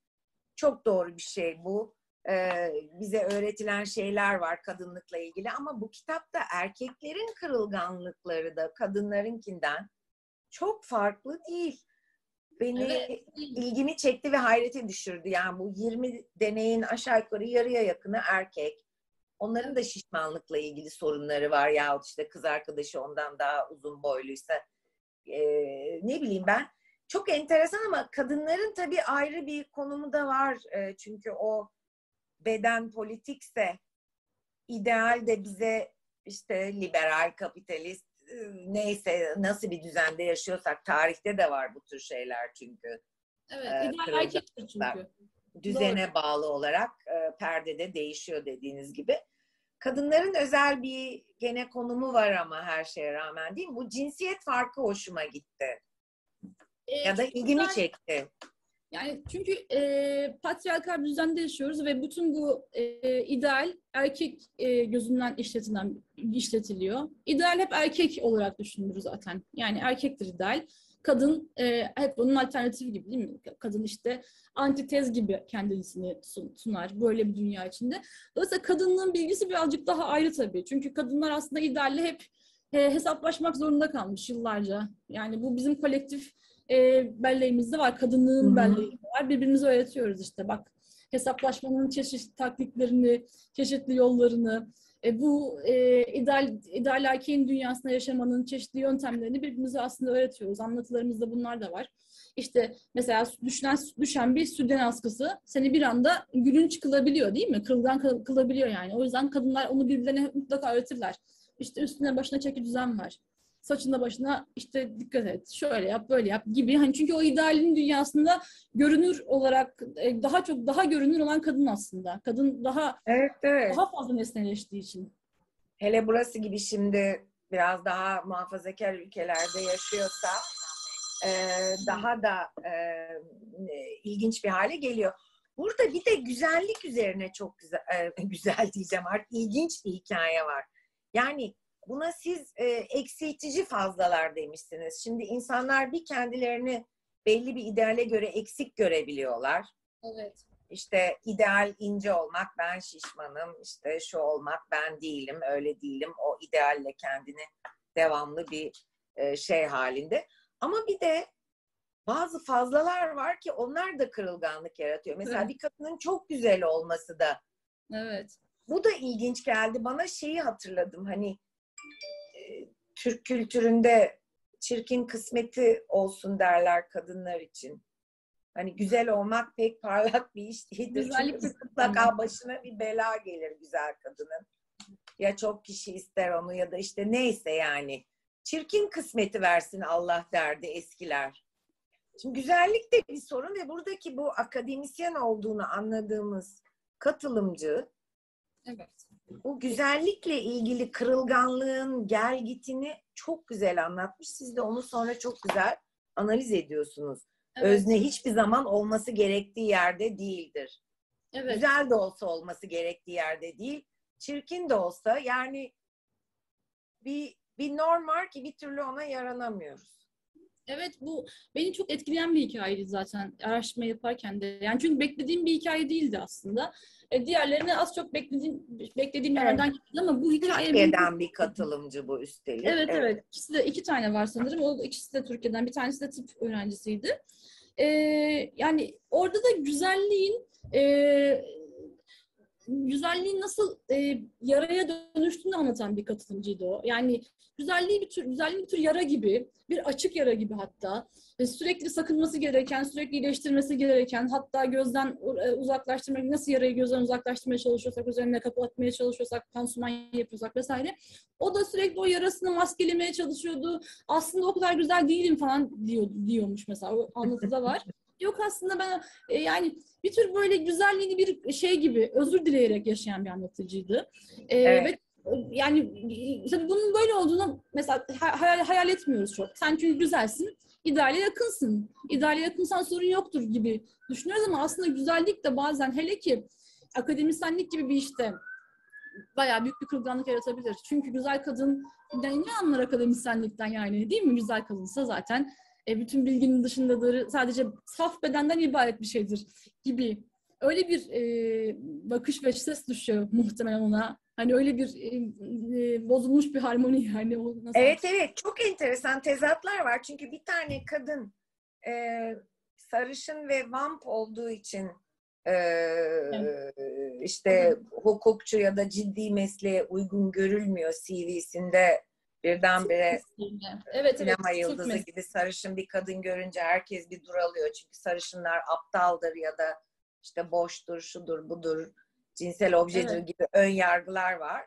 Çok doğru bir şey bu. Ee, bize öğretilen şeyler var kadınlıkla ilgili ama bu kitapta erkeklerin kırılganlıkları da kadınlarınkinden çok farklı değil beni evet. ilgimi çekti ve hayrete düşürdü. Yani bu 20 deneyin aşağı yukarı yarıya yakını erkek. Onların da şişmanlıkla ilgili sorunları var yahut işte kız arkadaşı ondan daha uzun boyluysa e, ne bileyim ben. Çok enteresan ama kadınların tabii ayrı bir konumu da var. E, çünkü o beden politikse ideal de bize işte liberal, kapitalist, neyse nasıl bir düzende yaşıyorsak tarihte de var bu tür şeyler çünkü. Evet, ideal erkektir çünkü. düzene Doğru. bağlı olarak e, perdede değişiyor dediğiniz gibi. Kadınların özel bir gene konumu var ama her şeye rağmen değil mi? Bu cinsiyet farkı hoşuma gitti. Ee, ya da ilgimi ben, çekti. Yani çünkü e, patriarkal düzende yaşıyoruz ve bütün bu e, ideal erkek e, gözünden işletilen işletiliyor. İdeal hep erkek olarak düşünülür zaten. Yani erkektir ideal. Kadın e, hep bunun alternatifi gibi değil mi? Kadın işte antitez gibi kendisini sunar böyle bir dünya içinde. Dolayısıyla kadının bilgisi birazcık daha ayrı tabii. Çünkü kadınlar aslında idealle hep e, hesaplaşmak zorunda kalmış yıllarca. Yani bu bizim kolektif e, belleğimizde var. Kadınlığın belleği var. Birbirimize öğretiyoruz işte. Bak hesaplaşmanın çeşitli taktiklerini, çeşitli yollarını, e, bu e, ideal, ideal erkeğin dünyasında yaşamanın çeşitli yöntemlerini birbirimize aslında öğretiyoruz. Anlatılarımızda bunlar da var. İşte mesela düşen, düşen bir süden askısı seni bir anda gülünç kılabiliyor değil mi? Kırılgan kılabiliyor yani. O yüzden kadınlar onu birbirlerine mutlaka öğretirler. İşte üstüne başına çeki düzen var saçına başına işte dikkat et, şöyle yap, böyle yap gibi. Hani çünkü o idealin dünyasında görünür olarak e, daha çok daha görünür olan kadın aslında. Kadın daha evet, evet. daha fazla nesneleştiği için. Hele burası gibi şimdi biraz daha muhafazakar ülkelerde yaşıyorsa e, daha da e, ilginç bir hale geliyor. Burada bir de güzellik üzerine çok güzel, e, *laughs* güzel diyeceğim artık ilginç bir hikaye var. Yani Buna siz e, eksiltici fazlalar demişsiniz. Şimdi insanlar bir kendilerini belli bir ideale göre eksik görebiliyorlar. Evet. İşte ideal ince olmak, ben şişmanım, işte şu olmak, ben değilim, öyle değilim. O idealle kendini devamlı bir e, şey halinde. Ama bir de bazı fazlalar var ki onlar da kırılganlık yaratıyor. Mesela evet. bir kadının çok güzel olması da. Evet. Bu da ilginç geldi. Bana şeyi hatırladım. Hani Türk kültüründe çirkin kısmeti olsun derler kadınlar için. Hani güzel olmak pek parlak bir iş değildir. Güzellik Çünkü mutlaka başına bir bela gelir güzel kadının. Ya çok kişi ister onu ya da işte neyse yani. Çirkin kısmeti versin Allah derdi eskiler. Şimdi güzellik de bir sorun ve buradaki bu akademisyen olduğunu anladığımız katılımcı evet bu güzellikle ilgili kırılganlığın gel gitini çok güzel anlatmış. Siz de onu sonra çok güzel analiz ediyorsunuz. Evet. Özne hiçbir zaman olması gerektiği yerde değildir. Evet. Güzel de olsa olması gerektiği yerde değil. Çirkin de olsa yani bir bir norm var ki bir türlü ona yaranamıyoruz. Evet bu beni çok etkileyen bir hikayeydi zaten araştırma yaparken de. Yani çünkü beklediğim bir hikaye değildi aslında. E, diğerlerini az çok beklediğim beklediğim evet. yerden geldi ama bu hikaye Türkiye'den bir katılımcı bu üstelik. Evet, evet evet. İkisi de iki tane var sanırım. O ikisi de Türkiye'den. Bir tanesi de tıp öğrencisiydi. Ee, yani orada da güzelliğin e, güzelliğin nasıl e, yaraya dönüştüğünü anlatan bir katılımcıydı o. Yani güzelliği bir tür güzelliği bir tür yara gibi, bir açık yara gibi hatta. Ve sürekli sakınması gereken, sürekli iyileştirmesi gereken, hatta gözden e, uzaklaştırmak, nasıl yarayı gözden uzaklaştırmaya çalışıyorsak, üzerine kapatmaya çalışıyorsak, pansuman yapıyorsak vesaire. O da sürekli o yarasını maskelemeye çalışıyordu. Aslında o kadar güzel değilim falan diyor, diyormuş mesela. O anlatıda var. *laughs* Yok aslında ben e, yani bir tür böyle güzelliğini bir şey gibi özür dileyerek yaşayan bir anlatıcıydı. E, evet. Ve yani tabii bunun böyle olduğunu mesela hayal, hayal etmiyoruz çok. Sen çünkü güzelsin, ideale yakınsın. İdeale yakınsan sorun yoktur gibi düşünüyoruz ama aslında güzellik de bazen hele ki akademisyenlik gibi bir işte bayağı büyük bir kırılganlık yaratabilir. Çünkü güzel kadın ne anlar akademisyenlikten yani değil mi? Güzel kadınsa zaten e, bütün bilginin dışındadır, sadece saf bedenden ibaret bir şeydir gibi öyle bir e, bakış ve ses düşüyor muhtemelen ona. Hani öyle bir e, e, bozulmuş bir harmoni yani. O nasıl evet evet çok enteresan tezatlar var. Çünkü bir tane kadın e, sarışın ve vamp olduğu için e, evet. işte hukukçu ya da ciddi mesleğe uygun görülmüyor CV'sinde birdenbire evet, sinema evet, yıldızı gibi sarışın bir kadın görünce herkes bir duralıyor. Çünkü sarışınlar aptaldır ya da işte boştur, şudur, budur, cinsel objedir evet. gibi ön yargılar var.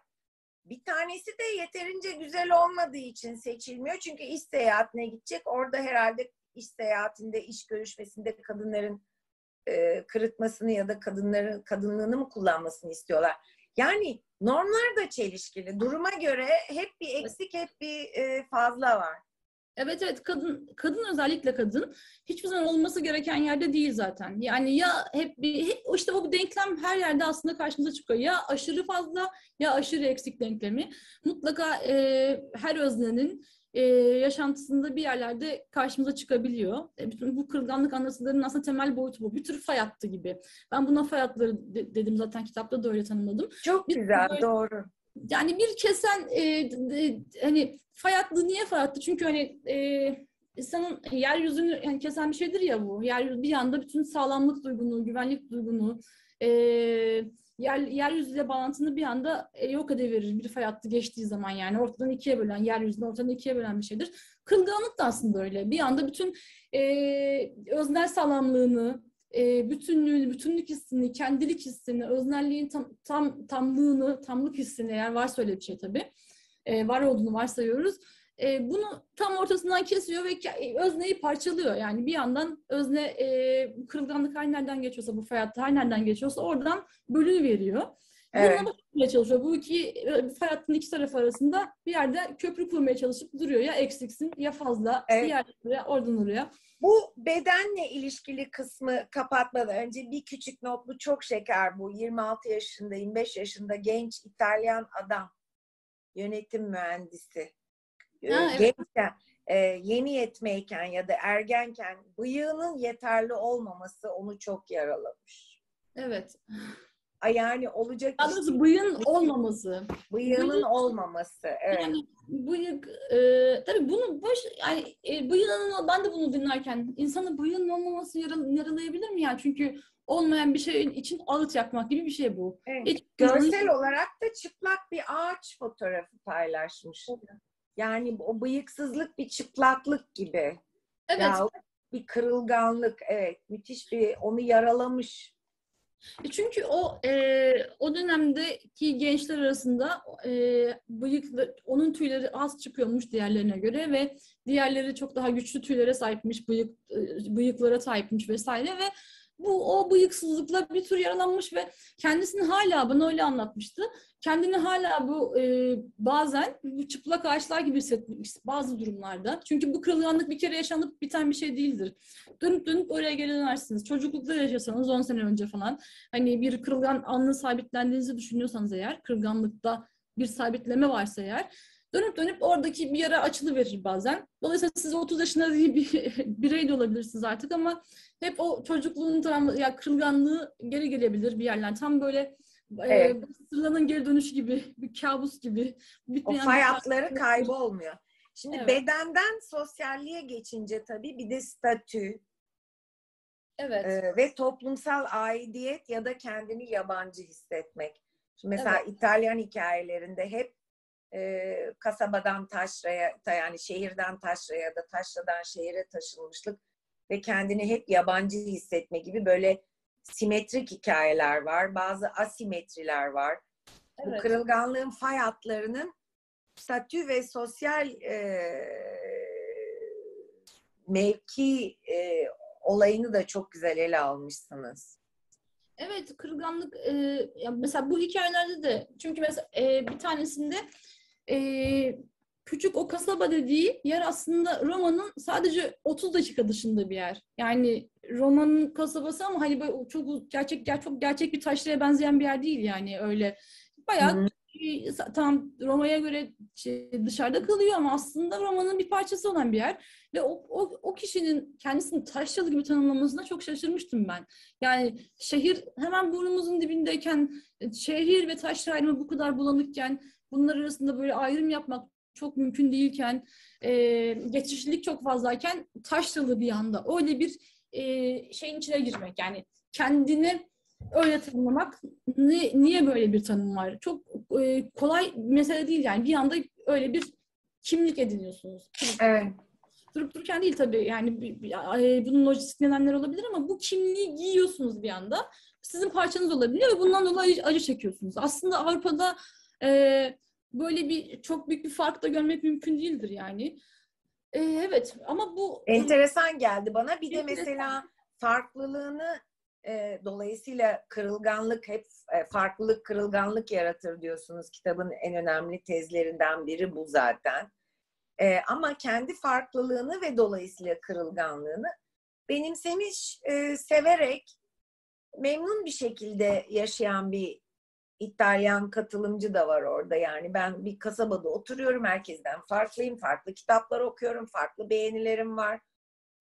Bir tanesi de yeterince güzel olmadığı için seçilmiyor. Çünkü iş seyahatine gidecek. Orada herhalde iş seyahatinde, iş görüşmesinde kadınların e, kırıtmasını ya da kadınların kadınlığını mı kullanmasını istiyorlar? Yani normlar da çelişkili. Duruma göre hep bir eksik, hep bir e, fazla var. Evet evet kadın kadın özellikle kadın hiçbir zaman olması gereken yerde değil zaten. Yani ya hep bir hep, işte bir denklem her yerde aslında karşımıza çıkıyor. Ya aşırı fazla ya aşırı eksik denklemi. Mutlaka e, her öznenin e, yaşantısında bir yerlerde karşımıza çıkabiliyor. E, bütün bu kırılganlık anlatılarının aslında temel boyutu bu. Bir tür fay hattı gibi. Ben buna fay hatları de, dedim zaten kitapta da öyle tanımladım. Çok bir, güzel, böyle, doğru yani bir kesen e, e, hani fay hattı niye fay hattı? Çünkü hani e, insanın yeryüzünü yani kesen bir şeydir ya bu. Yer, bir anda bütün sağlamlık duygunu, güvenlik duygunu, e, yer, yeryüzüyle bağlantını bir anda e, yok edeverir bir fay hattı geçtiği zaman yani ortadan ikiye bölen, yeryüzünü ortadan ikiye bölen bir şeydir. Kırılganlık da aslında öyle. Bir anda bütün e, öznel sağlamlığını, e, bütünlüğünü, bütünlük hissini, kendilik hissini, öznelliğin tam, tam tamlığını, tamlık hissini eğer varsa öyle bir şey tabii, e, var olduğunu varsayıyoruz. E, bunu tam ortasından kesiyor ve özneyi parçalıyor. Yani bir yandan özne e, kırılganlık her nereden geçiyorsa, bu hayatta her nereden geçiyorsa oradan bölünü veriyor. Evet. Bununla kurmaya çalışıyor. Bu iki e, fay hattının iki tarafı arasında bir yerde köprü kurmaya çalışıp duruyor. Ya eksiksin ya fazla. Evet. Bir yerde oradan oraya. Bu bedenle ilişkili kısmı kapatmadan önce bir küçük not bu çok şeker bu. 26 yaşında, 25 yaşında genç İtalyan adam. Yönetim mühendisi. Ee, ha, evet. Gençken, e, yeni yetmeyken ya da ergenken bıyığının yeterli olmaması onu çok yaralamış. Evet yani olacak Yalnız iş bıyığın olmaması. Bıyığının bıyık, olmaması. Evet. Yani bıyık e, tabii bunu boş yani e, bıyığının ben de bunu dinlerken insanın bıyığının olmaması yaral, yaralayabilir mi yani? Çünkü olmayan bir şeyin için ağıt yakmak gibi bir şey bu. Evet. Hiç, Görsel olarak da çıplak bir ağaç fotoğrafı paylaşmış. Evet. Yani o bıyıksızlık bir çıplaklık gibi. Evet. Ya, bir kırılganlık. Evet. Müthiş bir onu yaralamış e, çünkü o e, o dönemdeki gençler arasında e, bıyıklı, onun tüyleri az çıkıyormuş diğerlerine göre ve diğerleri çok daha güçlü tüylere sahipmiş, bıyık e, bıyıklara sahipmiş vesaire ve bu o bıyıksızlıkla bir tür yaralanmış ve kendisini hala bana öyle anlatmıştı. Kendini hala bu e, bazen bu çıplak ağaçlar gibi hissetmiş bazı durumlarda. Çünkü bu kırılganlık bir kere yaşanıp biten bir şey değildir. Dönüp dönüp oraya geri dönersiniz. Çocuklukta yaşasanız 10 sene önce falan hani bir kırılgan anlı sabitlendiğinizi düşünüyorsanız eğer kırılganlıkta bir sabitleme varsa eğer dönüp dönüp oradaki bir yara açılı verir bazen. Dolayısıyla siz 30 yaşında değil bir *laughs* birey de olabilirsiniz artık ama hep o çocukluğun travma, ya kırılganlığı geri gelebilir bir yerden. Tam böyle e, evet. e, sırlanın geri dönüşü gibi, bir kabus gibi. O fay hatları kaybolmuyor. Şimdi evet. bedenden sosyalliğe geçince tabii bir de statü. Evet. E, ve toplumsal aidiyet ya da kendini yabancı hissetmek. Şimdi mesela evet. İtalyan hikayelerinde hep e, kasabadan taşraya yani şehirden taşraya da taşradan şehire taşınmışlık ve kendini hep yabancı hissetme gibi böyle simetrik hikayeler var. Bazı asimetriler var. Evet. Bu kırılganlığın fay hatlarının statü ve sosyal e, mevki e, olayını da çok güzel ele almışsınız. Evet, kırılganlık e, ya mesela bu hikayelerde de çünkü mesela e, bir tanesinde e, küçük o kasaba dediği yer aslında Roma'nın sadece 30 dakika dışında bir yer. Yani Roma'nın kasabası ama hani böyle çok gerçek çok gerçek bir taşraya benzeyen bir yer değil yani öyle. Bayağı hmm. tam Roma'ya göre şey, dışarıda kalıyor ama aslında Roma'nın bir parçası olan bir yer. Ve o, o, o kişinin kendisini taşralı gibi tanımlamasına çok şaşırmıştım ben. Yani şehir hemen burnumuzun dibindeyken, şehir ve taşra ayrımı bu kadar bulanıkken bunlar arasında böyle ayrım yapmak çok mümkün değilken, e, geçişlilik çok fazlayken taşralı bir anda öyle bir e, şeyin içine girmek yani kendini öyle tanımlamak ne, niye böyle bir tanım var? Çok e, kolay mesele değil yani bir anda öyle bir kimlik ediniyorsunuz. Evet. Durup dururken değil tabii yani bunun lojistik nedenleri olabilir ama bu kimliği giyiyorsunuz bir anda. Sizin parçanız olabiliyor ve bundan dolayı acı çekiyorsunuz. Aslında Avrupa'da e, böyle bir çok büyük bir fark da görmek mümkün değildir yani. Ee, evet ama bu enteresan geldi bana. Bir de mesela farklılığını E, dolayısıyla kırılganlık hep e, farklılık kırılganlık yaratır diyorsunuz. Kitabın en önemli tezlerinden biri bu zaten. E, ama kendi farklılığını ve dolayısıyla kırılganlığını benimsemiş, e, severek, memnun bir şekilde yaşayan bir İtalyan katılımcı da var orada. Yani ben bir kasabada oturuyorum, herkesten farklıyım, farklı kitaplar okuyorum, farklı beğenilerim var.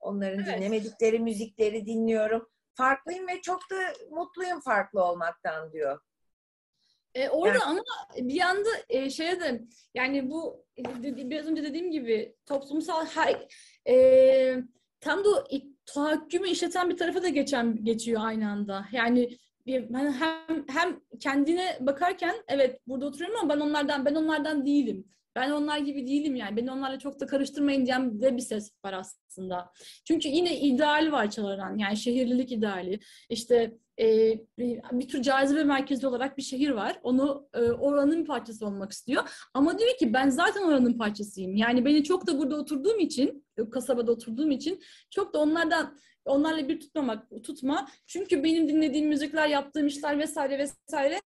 Onların evet. dinlemedikleri müzikleri dinliyorum. Farklıyım ve çok da mutluyum farklı olmaktan diyor. E, orada yani, ama bir yanda e, şeye de yani bu e, biraz önce dediğim gibi toplumsal her e, tam da tahakkümü işleten bir tarafa da geçen geçiyor aynı anda. Yani ben hem hem kendine bakarken evet burada oturuyorum ama ben onlardan ben onlardan değilim. Ben onlar gibi değilim yani. Beni onlarla çok da karıştırmayın diyen de bir ses var aslında. Çünkü yine ideal var Çalaran. Yani şehirlilik ideali. İşte e, bir tür cazibe merkezi olarak bir şehir var. Onu e, oranın parçası olmak istiyor. Ama diyor ki ben zaten oranın parçasıyım. Yani beni çok da burada oturduğum için, kasabada oturduğum için çok da onlardan onlarla bir tutmamak, tutma. Çünkü benim dinlediğim müzikler, yaptığım işler vesaire vesaire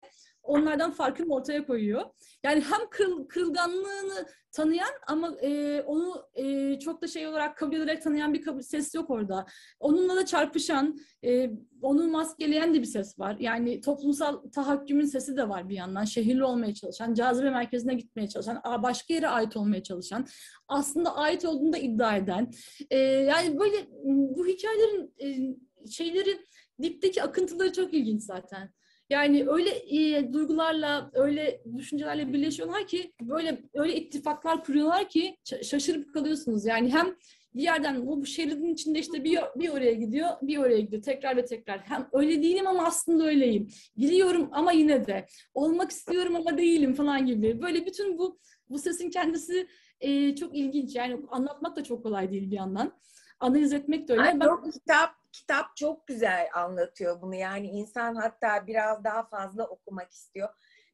onlardan farkını ortaya koyuyor. Yani hem kırıl, kırılganlığını tanıyan ama e, onu e, çok da şey olarak kabul ederek tanıyan bir ses yok orada. Onunla da çarpışan, e, onu maskeleyen de bir ses var. Yani toplumsal tahakkümün sesi de var bir yandan. Şehirli olmaya çalışan, cazibe merkezine gitmeye çalışan, başka yere ait olmaya çalışan, aslında ait olduğunu da iddia eden. E, yani böyle bu hikayelerin e, şeyleri dipteki akıntıları çok ilginç zaten. Yani öyle e, duygularla, öyle düşüncelerle birleşiyorlar ki böyle öyle ittifaklar kuruyorlar ki şaşırıp kalıyorsunuz. Yani hem bir yerden bu şeridin içinde işte bir, bir oraya gidiyor, bir oraya gidiyor. Tekrar ve tekrar. Hem öyle değilim ama aslında öyleyim. Biliyorum ama yine de. Olmak istiyorum ama değilim falan gibi. Böyle bütün bu bu sesin kendisi e, çok ilginç. Yani anlatmak da çok kolay değil bir yandan. Analiz etmek de öyle. Ay, ben... Yok, kitap kitap çok güzel anlatıyor bunu. Yani insan hatta biraz daha fazla okumak istiyor.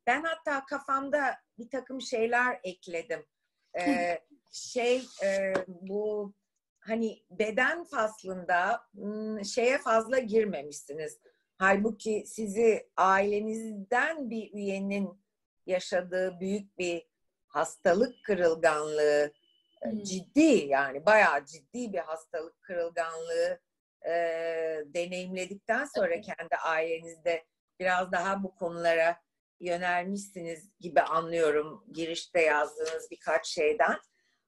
Ben hatta kafamda bir takım şeyler ekledim. Ee, şey e, bu hani beden faslında hmm, şeye fazla girmemişsiniz. Halbuki sizi ailenizden bir üyenin yaşadığı büyük bir hastalık kırılganlığı hmm. ciddi yani bayağı ciddi bir hastalık kırılganlığı e, deneyimledikten sonra kendi ailenizde biraz daha bu konulara yönelmişsiniz gibi anlıyorum girişte yazdığınız birkaç şeyden.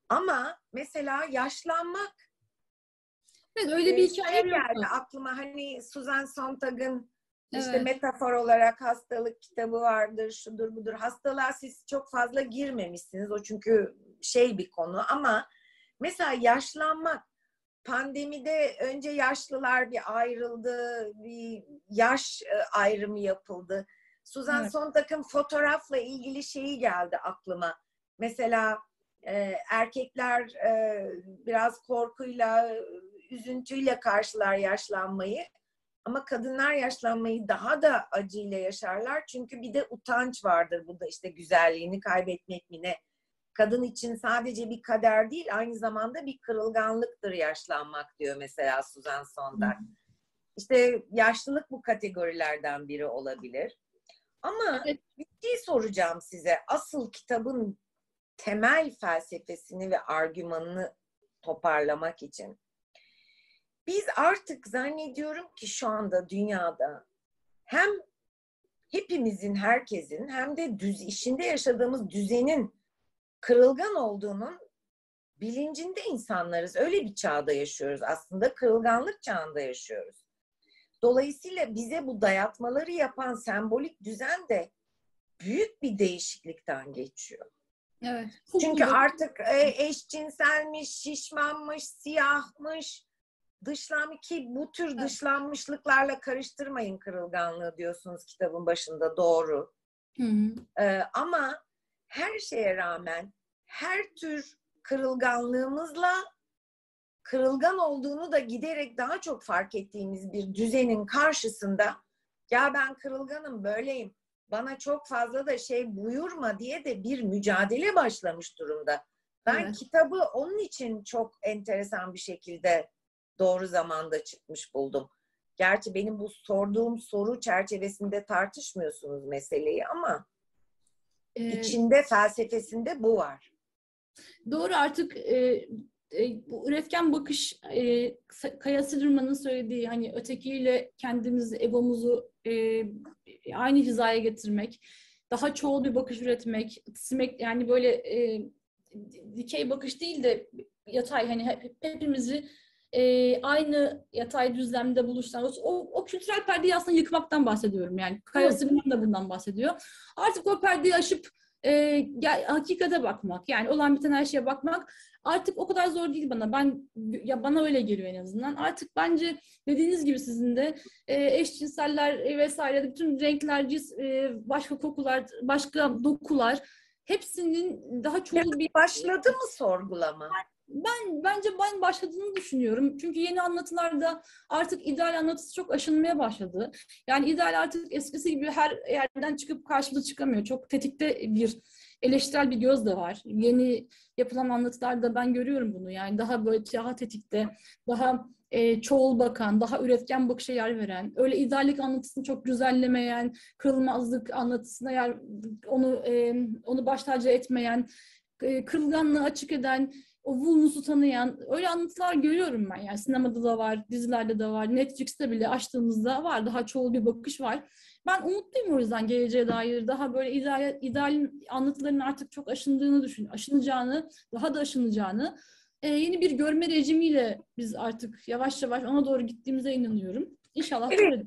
Ama mesela yaşlanmak Evet öyle bir hikaye şey geldi aklıma hani Susan Sontag'ın evet. işte metafor olarak hastalık kitabı vardır, şudur budur. Hastalığa siz çok fazla girmemişsiniz. O çünkü şey bir konu ama mesela yaşlanmak pandemide önce yaşlılar bir ayrıldı, bir yaş e, ayrımı yapıldı. Suzan evet. Sontag'ın fotoğrafla ilgili şeyi geldi aklıma. Mesela e, erkekler e, biraz korkuyla, üzüntüyle karşılar yaşlanmayı. Ama kadınlar yaşlanmayı daha da acıyla yaşarlar. Çünkü bir de utanç vardır burada işte güzelliğini kaybetmek mi ne kadın için sadece bir kader değil aynı zamanda bir kırılganlıktır yaşlanmak diyor mesela Suzan Sondar. İşte yaşlılık bu kategorilerden biri olabilir. Ama evet. bir şey soracağım size. Asıl kitabın temel felsefesini ve argümanını toparlamak için. Biz artık zannediyorum ki şu anda dünyada hem hepimizin, herkesin hem de düz işinde yaşadığımız düzenin kırılgan olduğunun bilincinde insanlarız. Öyle bir çağda yaşıyoruz aslında. Kırılganlık çağında yaşıyoruz. Dolayısıyla bize bu dayatmaları yapan sembolik düzen de büyük bir değişiklikten geçiyor. Evet. Çünkü artık e, eşcinselmiş, şişmanmış, siyahmış, dışlanmış ki bu tür dışlanmışlıklarla karıştırmayın kırılganlığı diyorsunuz kitabın başında doğru. Hı hı. Ee, ama her şeye rağmen her tür kırılganlığımızla kırılgan olduğunu da giderek daha çok fark ettiğimiz bir düzenin karşısında ya ben kırılganım böyleyim bana çok fazla da şey buyurma diye de bir mücadele başlamış durumda. Ben evet. kitabı onun için çok enteresan bir şekilde doğru zamanda çıkmış buldum. Gerçi benim bu sorduğum soru çerçevesinde tartışmıyorsunuz meseleyi ama ee, içinde felsefesinde bu var. Doğru artık e, e, bu üretken bakış e, Kaya Sırman'ın söylediği hani ötekiyle kendimizi, egomuzu e, aynı hizaya getirmek, daha çoğul bir bakış üretmek, simek yani böyle e, dikey bakış değil de yatay hani hep, hepimizi e, aynı yatay düzlemde buluşturan o, o kültürel perdeyi aslında yıkmaktan bahsediyorum yani. Kaya Sırman da bundan bahsediyor. Artık o perdeyi aşıp e, ya, hakikate bakmak yani olan biten her şeye bakmak artık o kadar zor değil bana. Ben ya bana öyle geliyor en azından. Artık bence dediğiniz gibi sizin de e, eşcinseller vesaire bütün renkler, cins, e, başka kokular, başka dokular hepsinin daha çok bir başladı mı sorgulama? Ben bence ben başladığını düşünüyorum. Çünkü yeni anlatılarda artık ideal anlatısı çok aşınmaya başladı. Yani ideal artık eskisi gibi her yerden çıkıp karşımıza çıkamıyor. Çok tetikte bir eleştirel bir göz de var. Yeni yapılan anlatılarda ben görüyorum bunu. Yani daha böyle daha tetikte, daha e, çoğul bakan, daha üretken bakışa yer veren, öyle ideallik anlatısını çok güzellemeyen, kırılmazlık anlatısına yer, onu e, onu baş tacı etmeyen, e, kırılganlığı açık eden, o Vulnus'u tanıyan öyle anlatılar görüyorum ben. Yani sinemada da var, dizilerde de var, Netflix'te bile açtığımızda var. Daha çoğul bir bakış var. Ben umutluyum o yüzden geleceğe dair daha böyle ideal, ideal anlatıların artık çok aşındığını düşün, aşınacağını, daha da aşınacağını. Ee, yeni bir görme rejimiyle biz artık yavaş yavaş ona doğru gittiğimize inanıyorum. İnşallah evet.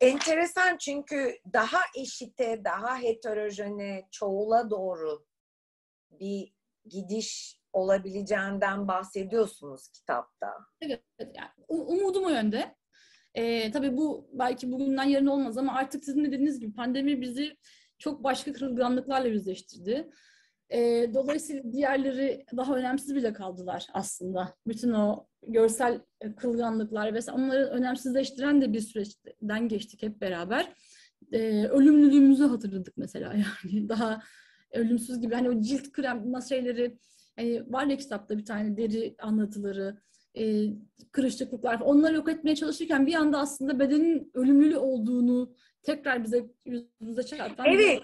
Enteresan çünkü daha eşite, daha heterojene, çoğula doğru bir gidiş olabileceğinden bahsediyorsunuz kitapta. Evet, yani umudum o yönde. Ee, tabii bu belki bugünden yarın olmaz ama artık sizin de dediğiniz gibi pandemi bizi çok başka kırılganlıklarla yüzleştirdi. Ee, dolayısıyla diğerleri daha önemsiz bile kaldılar aslında. Bütün o görsel kırılganlıklar ve onları önemsizleştiren de bir süreçten geçtik hep beraber. Ee, ölümlülüğümüzü hatırladık mesela *laughs* yani daha ölümsüz gibi hani o cilt krem şeyleri hani var ya kitapta bir tane deri anlatıları e, kırışıklıklar onları yok etmeye çalışırken bir anda aslında bedenin ölümlü olduğunu tekrar bize yüzümüze çarpan Evet.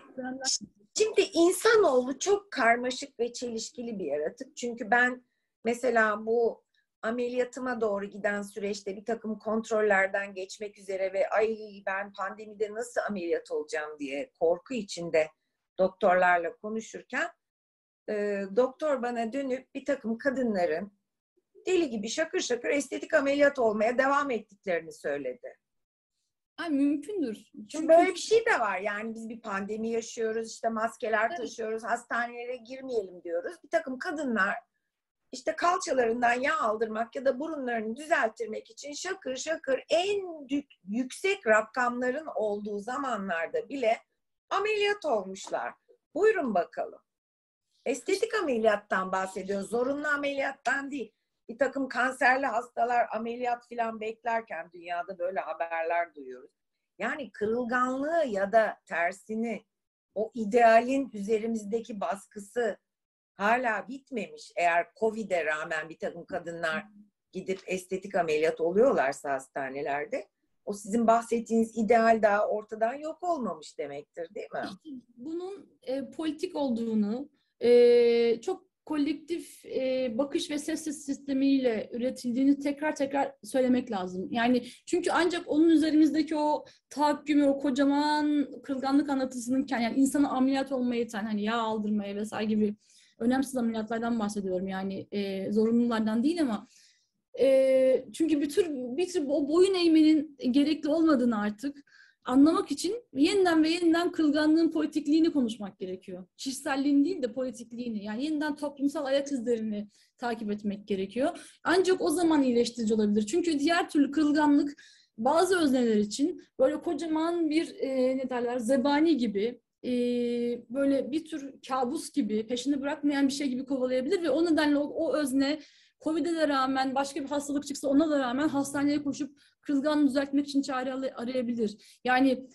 Şimdi insanoğlu çok karmaşık ve çelişkili bir yaratık. Çünkü ben mesela bu ameliyatıma doğru giden süreçte bir takım kontrollerden geçmek üzere ve ay ben pandemide nasıl ameliyat olacağım diye korku içinde doktorlarla konuşurken e, doktor bana dönüp bir takım kadınların deli gibi şakır şakır estetik ameliyat olmaya devam ettiklerini söyledi. Ay mümkündür. Çünkü böyle bir şey de var. Yani biz bir pandemi yaşıyoruz, işte maskeler evet. taşıyoruz, hastanelere girmeyelim diyoruz. Bir takım kadınlar işte kalçalarından yağ aldırmak ya da burunlarını düzelttirmek için şakır şakır en yüksek rakamların olduğu zamanlarda bile ameliyat olmuşlar. Buyurun bakalım. Estetik ameliyattan bahsediyor. Zorunlu ameliyattan değil bir takım kanserli hastalar ameliyat falan beklerken dünyada böyle haberler duyuyoruz. Yani kırılganlığı ya da tersini o idealin üzerimizdeki baskısı hala bitmemiş. Eğer Covid'e rağmen bir takım kadınlar gidip estetik ameliyat oluyorlarsa hastanelerde o sizin bahsettiğiniz ideal daha ortadan yok olmamış demektir değil mi? bunun e, politik olduğunu, e, çok kolektif e, bakış ve ses sistemiyle üretildiğini tekrar tekrar söylemek lazım. Yani çünkü ancak onun üzerimizdeki o tahakkümü, o kocaman kırılganlık anlatısının yani insana ameliyat olmaya iten hani yağ aldırmaya vesaire gibi önemsiz ameliyatlardan bahsediyorum. Yani e, zorunlulardan değil ama e, çünkü bir tür, bir tür o boyun eğmenin gerekli olmadığını artık anlamak için yeniden ve yeniden kılganlığın politikliğini konuşmak gerekiyor. Kişiselliğin değil de politikliğini. Yani yeniden toplumsal ayak izlerini takip etmek gerekiyor. Ancak o zaman iyileştirici olabilir. Çünkü diğer türlü kırılganlık bazı özneler için böyle kocaman bir e, ne derler zebani gibi e, böyle bir tür kabus gibi peşini bırakmayan bir şey gibi kovalayabilir ve o nedenle o, o özne Covid'e de rağmen başka bir hastalık çıksa ona da rağmen hastaneye koşup kırılganlığı düzeltmek için çare arayabilir. Yani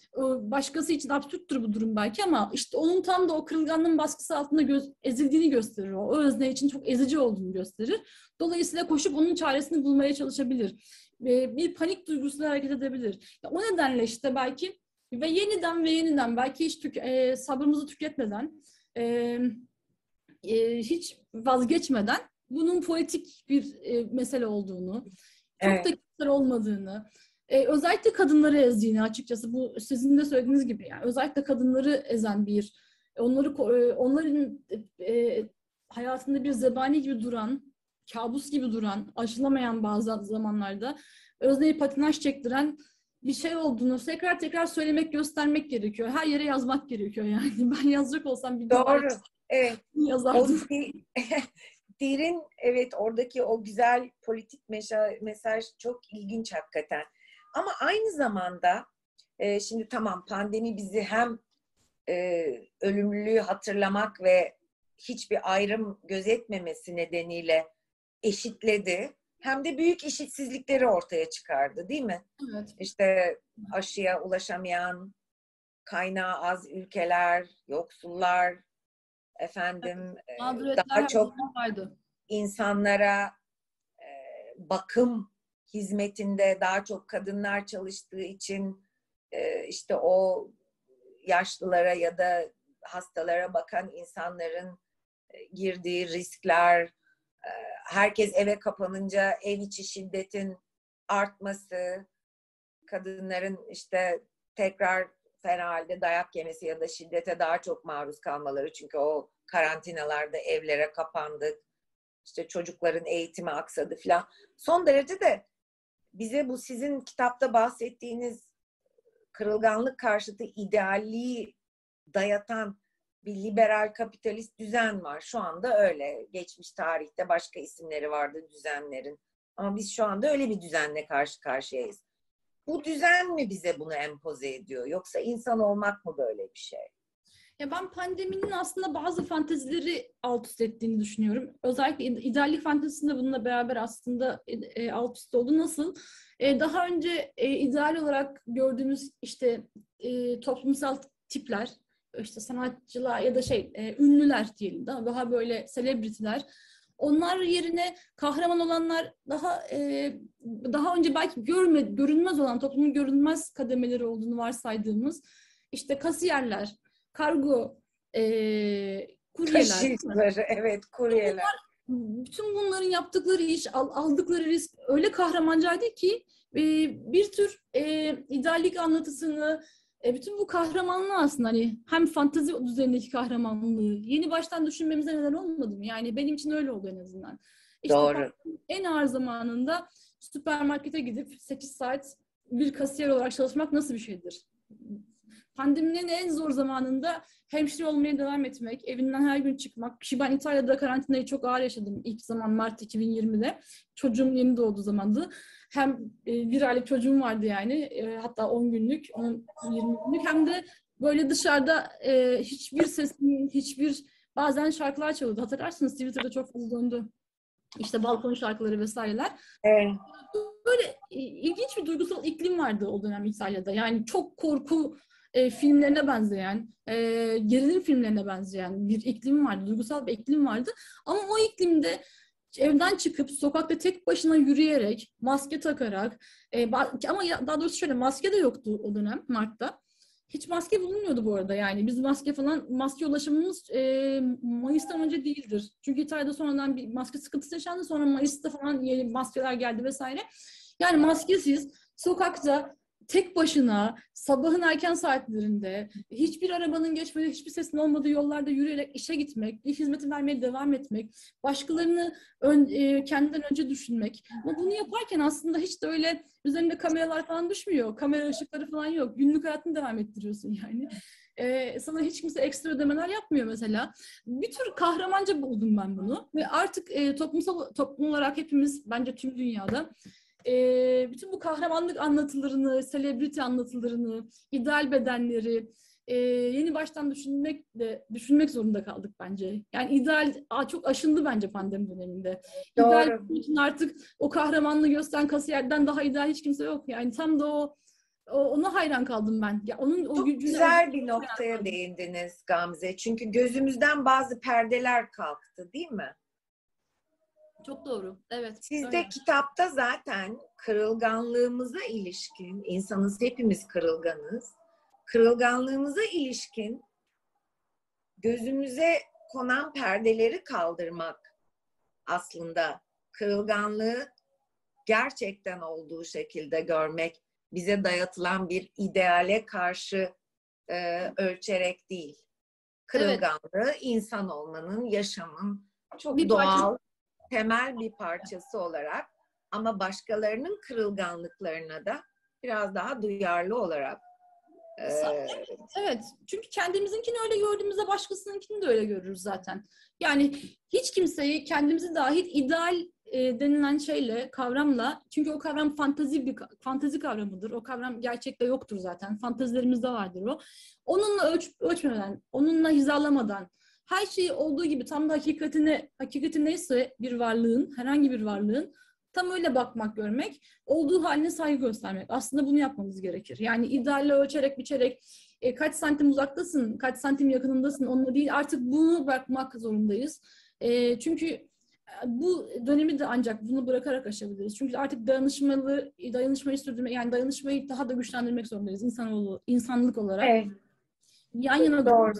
başkası için absürttür bu durum belki ama işte onun tam da o kırılganlığın baskısı altında göz, ezildiğini gösterir o. O özne için çok ezici olduğunu gösterir. Dolayısıyla koşup onun çaresini bulmaya çalışabilir. Bir panik duygusuyla hareket edebilir. O nedenle işte belki ve yeniden ve yeniden belki hiç tük, e, sabrımızı tüketmeden e, e, hiç vazgeçmeden bunun politik bir e, mesele olduğunu, çok evet. da kişisel olmadığını, e, özellikle kadınları ezdiğini açıkçası bu sizin de söylediğiniz gibi yani özellikle kadınları ezen bir, onları e, onların e, hayatında bir zebani gibi duran, kabus gibi duran, aşılamayan bazı zamanlarda özneyi patinaj çektiren bir şey olduğunu tekrar tekrar söylemek, göstermek gerekiyor. Her yere yazmak gerekiyor yani. *laughs* Ben yazacak olsam bir Doğru. Evet. *laughs* yazardım. O *laughs* derin, evet oradaki o güzel politik mesaj çok ilginç hakikaten. Ama aynı zamanda e, şimdi tamam pandemi bizi hem e, ölümlülüğü hatırlamak ve hiçbir ayrım gözetmemesi nedeniyle eşitledi hem de büyük eşitsizlikleri ortaya çıkardı değil mi? Evet. İşte aşıya ulaşamayan, kaynağı az ülkeler, yoksullar, efendim evet. daha çok vardı. insanlara e, bakım hizmetinde daha çok kadınlar çalıştığı için e, işte o yaşlılara ya da hastalara bakan insanların e, girdiği riskler, herkes eve kapanınca ev içi şiddetin artması, kadınların işte tekrar fena halde dayak yemesi ya da şiddete daha çok maruz kalmaları. Çünkü o karantinalarda evlere kapandık. İşte çocukların eğitimi aksadı falan. Son derece de bize bu sizin kitapta bahsettiğiniz kırılganlık karşıtı idealliği dayatan bir liberal kapitalist düzen var. Şu anda öyle. Geçmiş tarihte başka isimleri vardı düzenlerin. Ama biz şu anda öyle bir düzenle karşı karşıyayız. Bu düzen mi bize bunu empoze ediyor? Yoksa insan olmak mı böyle bir şey? Ya ben pandeminin aslında bazı fantezileri alt üst ettiğini düşünüyorum. Özellikle ideallik fantezisinde bununla beraber aslında e, alt üst oldu. Nasıl? E, daha önce e, ideal olarak gördüğümüz işte e, toplumsal tipler, işte sanatçılar ya da şey e, ünlüler diyelim daha, daha böyle selebritiler onlar yerine kahraman olanlar daha e, daha önce belki görme, görünmez olan toplumun görünmez kademeleri olduğunu varsaydığımız işte kasiyerler, kargo, e, kuryeler. Taşıyıcıları, evet kuryeler. Bunlar, bütün bunların yaptıkları iş, aldıkları risk öyle kahramancaydı ki e, bir tür e, ideallik anlatısını e, bütün bu kahramanlığı aslında hani hem fantazi düzenindeki kahramanlığı yeni baştan düşünmemize neden olmadı mı? Yani benim için öyle oldu en azından. İşte Doğru. En ağır zamanında süpermarkete gidip 8 saat bir kasiyer olarak çalışmak nasıl bir şeydir? Pandeminin en zor zamanında hemşire olmaya devam etmek, evinden her gün çıkmak. Ki ben İtalya'da karantinayı çok ağır yaşadım ilk zaman Mart 2020'de. Çocuğum yeni doğdu zamandı hem e, bir aylık çocuğum vardı yani e, hatta 10 günlük, 10 20 günlük hem de böyle dışarıda e, hiçbir sesin, hiçbir bazen şarkılar çalıyordu. Hatırlarsınız Twitter'da çok fazla döndü. İşte balkon şarkıları vesaireler. Evet. Böyle ilginç bir duygusal iklim vardı o dönem İtalya'da. Yani çok korku e, filmlerine benzeyen, e, gerilim filmlerine benzeyen bir iklim vardı. Duygusal bir iklim vardı. Ama o iklimde evden çıkıp sokakta tek başına yürüyerek, maske takarak e, ama ya, daha doğrusu şöyle maske de yoktu o dönem Mart'ta. Hiç maske bulunmuyordu bu arada yani. Biz maske falan, maske ulaşımımız e, Mayıs'tan önce değildir. Çünkü İtalya'da sonradan bir maske sıkıntısı yaşandı. Sonra Mayıs'ta falan yeni maskeler geldi vesaire. Yani maskesiz sokakta tek başına sabahın erken saatlerinde hiçbir arabanın geçmediği, hiçbir sesin olmadığı yollarda yürüyerek işe gitmek, iş hizmeti vermeye devam etmek, başkalarını ön, e, kendinden önce düşünmek. Ama bunu yaparken aslında hiç de öyle üzerinde kameralar falan düşmüyor. Kamera ışıkları falan yok. Günlük hayatını devam ettiriyorsun yani. Ee, sana hiç kimse ekstra ödemeler yapmıyor mesela. Bir tür kahramanca buldum ben bunu. Ve artık e, toplumsal toplum olarak hepimiz bence tüm dünyada e, bütün bu kahramanlık anlatılarını, selebriti anlatılarını, ideal bedenleri, e, yeni baştan düşünmek de düşünmek zorunda kaldık bence. Yani ideal çok aşındı bence pandemi döneminde. Doğru. İdeal için artık o kahramanlığı gösteren kasiyerden daha ideal hiç kimse yok. Yani tam da o, ona hayran kaldım ben. Ya onun o Çok gücüne güzel bir noktaya değindiniz Gamze. Çünkü gözümüzden bazı perdeler kalktı değil mi? Çok doğru. Evet. Siz öyle. kitapta zaten kırılganlığımıza ilişkin, insanız hepimiz kırılganız. Kırılganlığımıza ilişkin gözümüze konan perdeleri kaldırmak aslında kırılganlığı gerçekten olduğu şekilde görmek, bize dayatılan bir ideale karşı e, ölçerek değil. Kırılganlığı insan olmanın, yaşamın çok Bir doğal, parçası. Temel bir parçası olarak ama başkalarının kırılganlıklarına da biraz daha duyarlı olarak e, Evet. Çünkü kendimizinkini öyle gördüğümüzde başkasınınkini de öyle görürüz zaten. Yani hiç kimseyi kendimizi dahil ideal e, denilen şeyle, kavramla çünkü o kavram fantazi bir fantazi kavramıdır. O kavram gerçekte yoktur zaten. Fantazilerimizde vardır o. Onunla ölç, ölçmeden, onunla hizalamadan her şeyi olduğu gibi tam da hakikatine, hakikati neyse bir varlığın, herhangi bir varlığın tam öyle bakmak, görmek, olduğu haline saygı göstermek. Aslında bunu yapmamız gerekir. Yani idealle ölçerek, biçerek e, kaç santim uzaktasın, kaç santim yakınındasın onunla değil artık bunu bırakmak zorundayız. E, çünkü e, bu dönemi de ancak bunu bırakarak aşabiliriz. Çünkü artık dayanışmalı, dayanışmayı sürdürmek, yani dayanışmayı daha da güçlendirmek zorundayız insanoğlu, insanlık olarak. evet, Yan yana Doğru.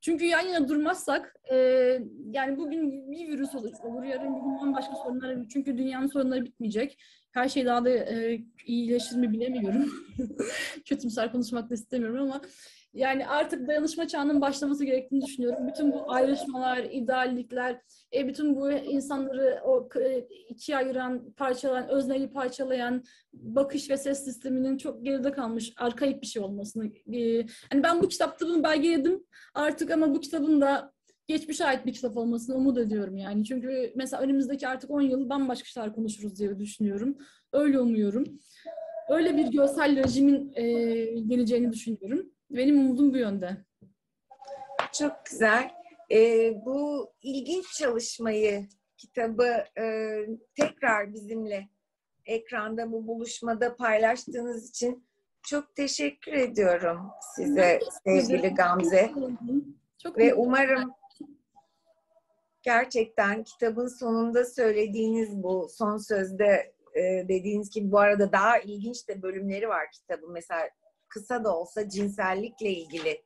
Çünkü yan yana durmazsak e, yani bugün bir virüs olur, olur yarın bir gün bambaşka sorunlar çünkü dünyanın sorunları bitmeyecek. Her şey daha da e, iyileşir mi bilemiyorum. *laughs* Kötümser konuşmak da istemiyorum ama yani artık dayanışma çağının başlaması gerektiğini düşünüyorum. Bütün bu ayrışmalar, ideallikler, e, bütün bu insanları o e, ikiye ayıran, parçalayan, özneyi parçalayan bakış ve ses sisteminin çok geride kalmış, arkaik bir şey olmasını. E, yani ben bu kitapta bunu belgeledim artık ama bu kitabın da geçmişe ait bir kitap olmasını umut ediyorum yani. Çünkü mesela önümüzdeki artık 10 yıl bambaşka şeyler konuşuruz diye düşünüyorum. Öyle umuyorum. Öyle bir görsel rejimin e, geleceğini düşünüyorum. Benim umudum bu yönde. çok güzel. E, bu ilginç çalışmayı, kitabı e, tekrar bizimle ekranda bu buluşmada paylaştığınız için çok teşekkür ediyorum size sevgili Gamze. Çok Ve umarım gerçekten kitabın sonunda söylediğiniz bu son sözde e, dediğiniz gibi bu arada daha ilginç de bölümleri var kitabın. Mesela kısa da olsa cinsellikle ilgili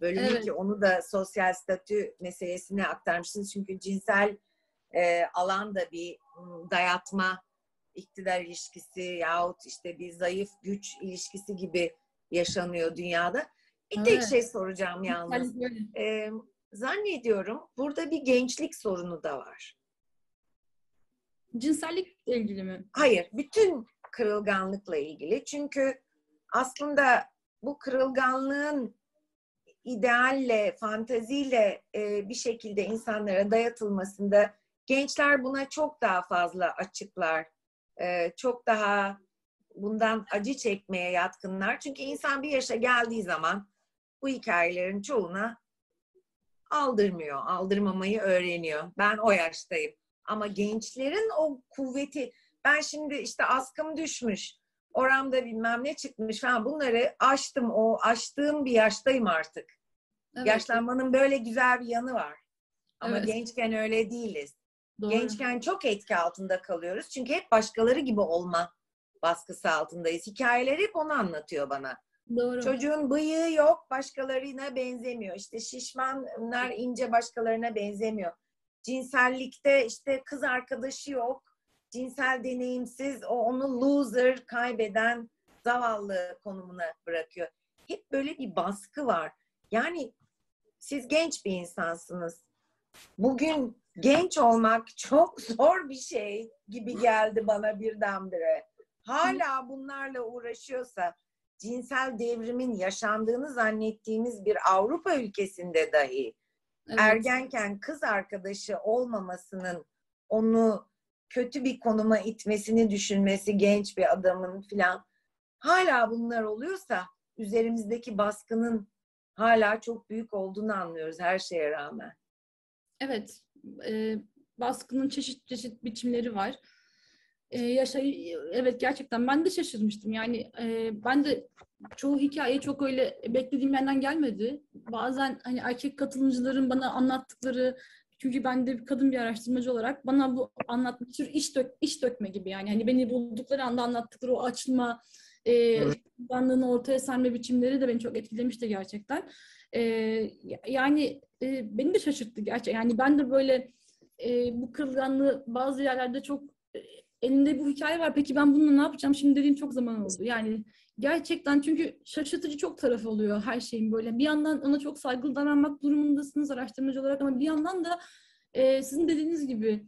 bölümü Evet. ki onu da sosyal statü meselesine aktarmışsınız. Çünkü cinsel e, alan da bir m, dayatma, iktidar ilişkisi yahut işte bir zayıf güç ilişkisi gibi yaşanıyor dünyada. Bir tek Evet. şey soracağım yalnız. Ee, zannediyorum burada bir gençlik sorunu da var. Cinsellikle ilgili mi? Hayır, bütün kırılganlıkla ilgili. Çünkü aslında bu kırılganlığın idealle, fantaziyle e, bir şekilde insanlara dayatılmasında gençler buna çok daha fazla açıklar. E, çok daha bundan acı çekmeye yatkınlar. Çünkü insan bir yaşa geldiği zaman bu hikayelerin çoğuna aldırmıyor, aldırmamayı öğreniyor. Ben o yaştayım. Ama gençlerin o kuvveti, ben şimdi işte askım düşmüş, oramda bilmem ne çıkmış falan bunları aştım, o aştığım bir yaştayım artık. Evet, Yaşlanmanın böyle güzel bir yanı var. Ama Evet. gençken öyle değiliz. doğru. Gençken çok etki altında kalıyoruz. Çünkü hep başkaları gibi olma baskısı altındayız. Hikayeler hep onu anlatıyor bana. Doğru. Çocuğun bıyığı yok, başkalarına benzemiyor. İşte şişmanlar ince başkalarına benzemiyor. Cinsellikte işte kız arkadaşı yok. Cinsel deneyimsiz, o onu loser, kaybeden, zavallı konumuna bırakıyor. Hep böyle bir baskı var. Yani siz genç bir insansınız. Bugün genç olmak çok *laughs* zor bir şey gibi geldi bana birdenbire. Hala bunlarla uğraşıyorsa cinsel devrimin yaşandığını zannettiğimiz bir Avrupa ülkesinde dahi Evet. ergenken kız arkadaşı olmamasının onu kötü bir konuma itmesini düşünmesi genç bir adamın filan hala bunlar oluyorsa üzerimizdeki baskının hala çok büyük olduğunu anlıyoruz her şeye rağmen. Evet, e, baskının çeşit çeşit biçimleri var. E, yaşa, evet gerçekten ben de şaşırmıştım. Yani e, ben de çoğu hikaye çok öyle beklediğim yerden gelmedi. Bazen hani erkek katılımcıların bana anlattıkları çünkü ben de bir kadın bir araştırmacı olarak bana bu anlatma tür iş dök iş dökme gibi yani hani beni buldukları anda anlattıkları o açılma e, evet. ortaya serme biçimleri de beni çok etkilemişti gerçekten. E, yani e, beni de şaşırttı gerçekten. Yani ben de böyle e, bu kırılganlığı bazı yerlerde çok e, elinde bu hikaye var. Peki ben bununla ne yapacağım? Şimdi dediğim çok zaman oldu. Yani gerçekten çünkü şaşırtıcı çok taraf oluyor her şeyin böyle. Bir yandan ona çok saygılı davranmak durumundasınız araştırmacı olarak ama bir yandan da e, sizin dediğiniz gibi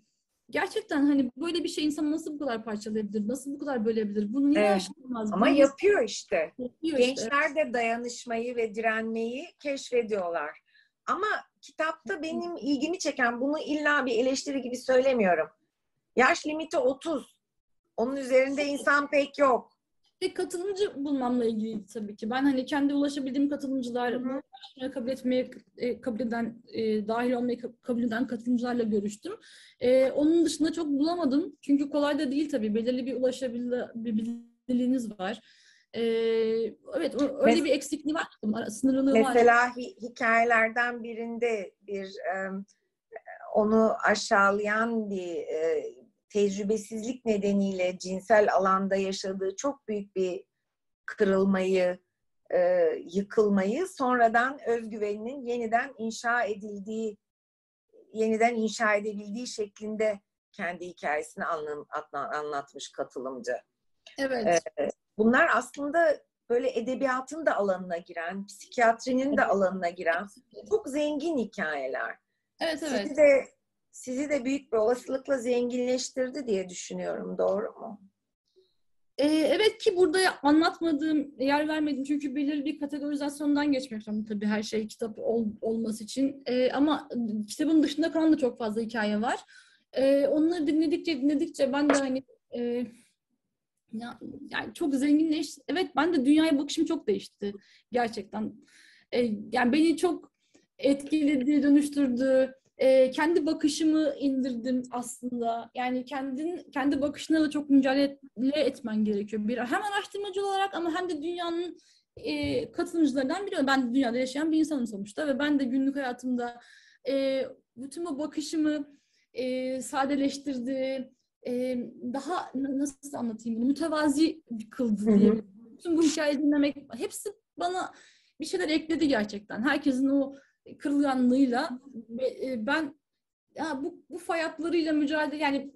gerçekten hani böyle bir şey insan nasıl bu kadar parçalayabilir? Nasıl bu kadar bölebilir? Bunu niye evet. Ama Bunu yapıyor işte. Yapıyor Gençler işte. de dayanışmayı ve direnmeyi keşfediyorlar. Ama kitapta benim ilgimi çeken bunu illa bir eleştiri gibi söylemiyorum. Yaş limiti 30. Onun üzerinde insan pek yok. Ve katılımcı bulmamla ilgili tabii ki. Ben hani kendi ulaşabildiğim katılımcılar, kabul etmeye e, kabul eden, e, dahil olmayı kabul eden katılımcılarla görüştüm. E, onun dışında çok bulamadım. Çünkü kolay da değil tabii. Belirli bir ulaşabilirliğiniz var. Ee, evet öyle Mes- bir eksikliği var. Sınırlılığı mesela var. Mesela hikayelerden birinde bir um, onu aşağılayan bir e, tecrübesizlik nedeniyle cinsel alanda yaşadığı çok büyük bir kırılmayı, e, yıkılmayı sonradan özgüveninin yeniden inşa edildiği, yeniden inşa edebildiği şeklinde kendi hikayesini anlatmış katılımcı. Evet. Ee, bunlar aslında böyle edebiyatın da alanına giren, psikiyatrinin de alanına giren çok zengin hikayeler. Evet, evet. Sizi de sizi de büyük bir olasılıkla zenginleştirdi diye düşünüyorum. Doğru mu? Ee, evet ki burada anlatmadığım, yer vermedim çünkü belirli bir kategorizasyondan geçmek zorunda tabii her şey kitap ol, olması için. Ee, ama kitabın dışında kalan da çok fazla hikaye var. Ee, onları dinledikçe dinledikçe ben de hani e, ya, yani çok zenginleş. Evet ben de dünyaya bakışım çok değişti gerçekten. Ee, yani beni çok etkiledi, dönüştürdü e, kendi bakışımı indirdim aslında. Yani kendin kendi bakışına da çok mücadele etmen gerekiyor. Bir hem araştırmacı olarak ama hem de dünyanın e, katılımcılarından biri. Ben dünyada yaşayan bir insanım sonuçta ve ben de günlük hayatımda e, bütün bu bakışımı e, sadeleştirdi. E, daha nasıl anlatayım bunu? Mütevazi kıldı diye. Bütün bu hikayeyi dinlemek hepsi bana bir şeyler ekledi gerçekten. Herkesin o kırılganlığıyla e, ben ya bu, bu fay hatlarıyla mücadele yani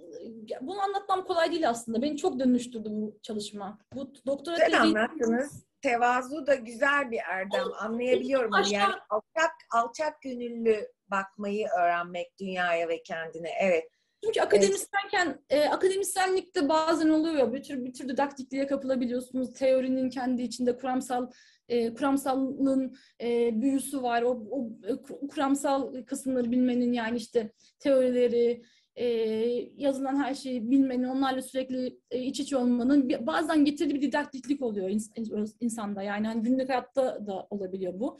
bunu anlatmam kolay değil aslında. Beni çok dönüştürdü bu çalışma. Bu doktora Güzel tezi... anlattınız. Tevazu da güzel bir erdem. O, Anlayabiliyorum. Aşağı... Yani alçak, alçak gönüllü bakmayı öğrenmek dünyaya ve kendine. Evet. Çünkü akademisyenken, e, akademisyenlikte bazen oluyor. Bir tür bir tür didaktikliğe kapılabiliyorsunuz. Teorinin kendi içinde kuramsal e, kuramsallığın e, büyüsü var. O, o e, kuramsal kısımları bilmenin yani işte teorileri, e, yazılan her şeyi bilmenin, onlarla sürekli e, iç içe olmanın bazen getirdiği bir didaktiklik oluyor ins, insanda. Yani hani günlük hayatta da olabiliyor bu.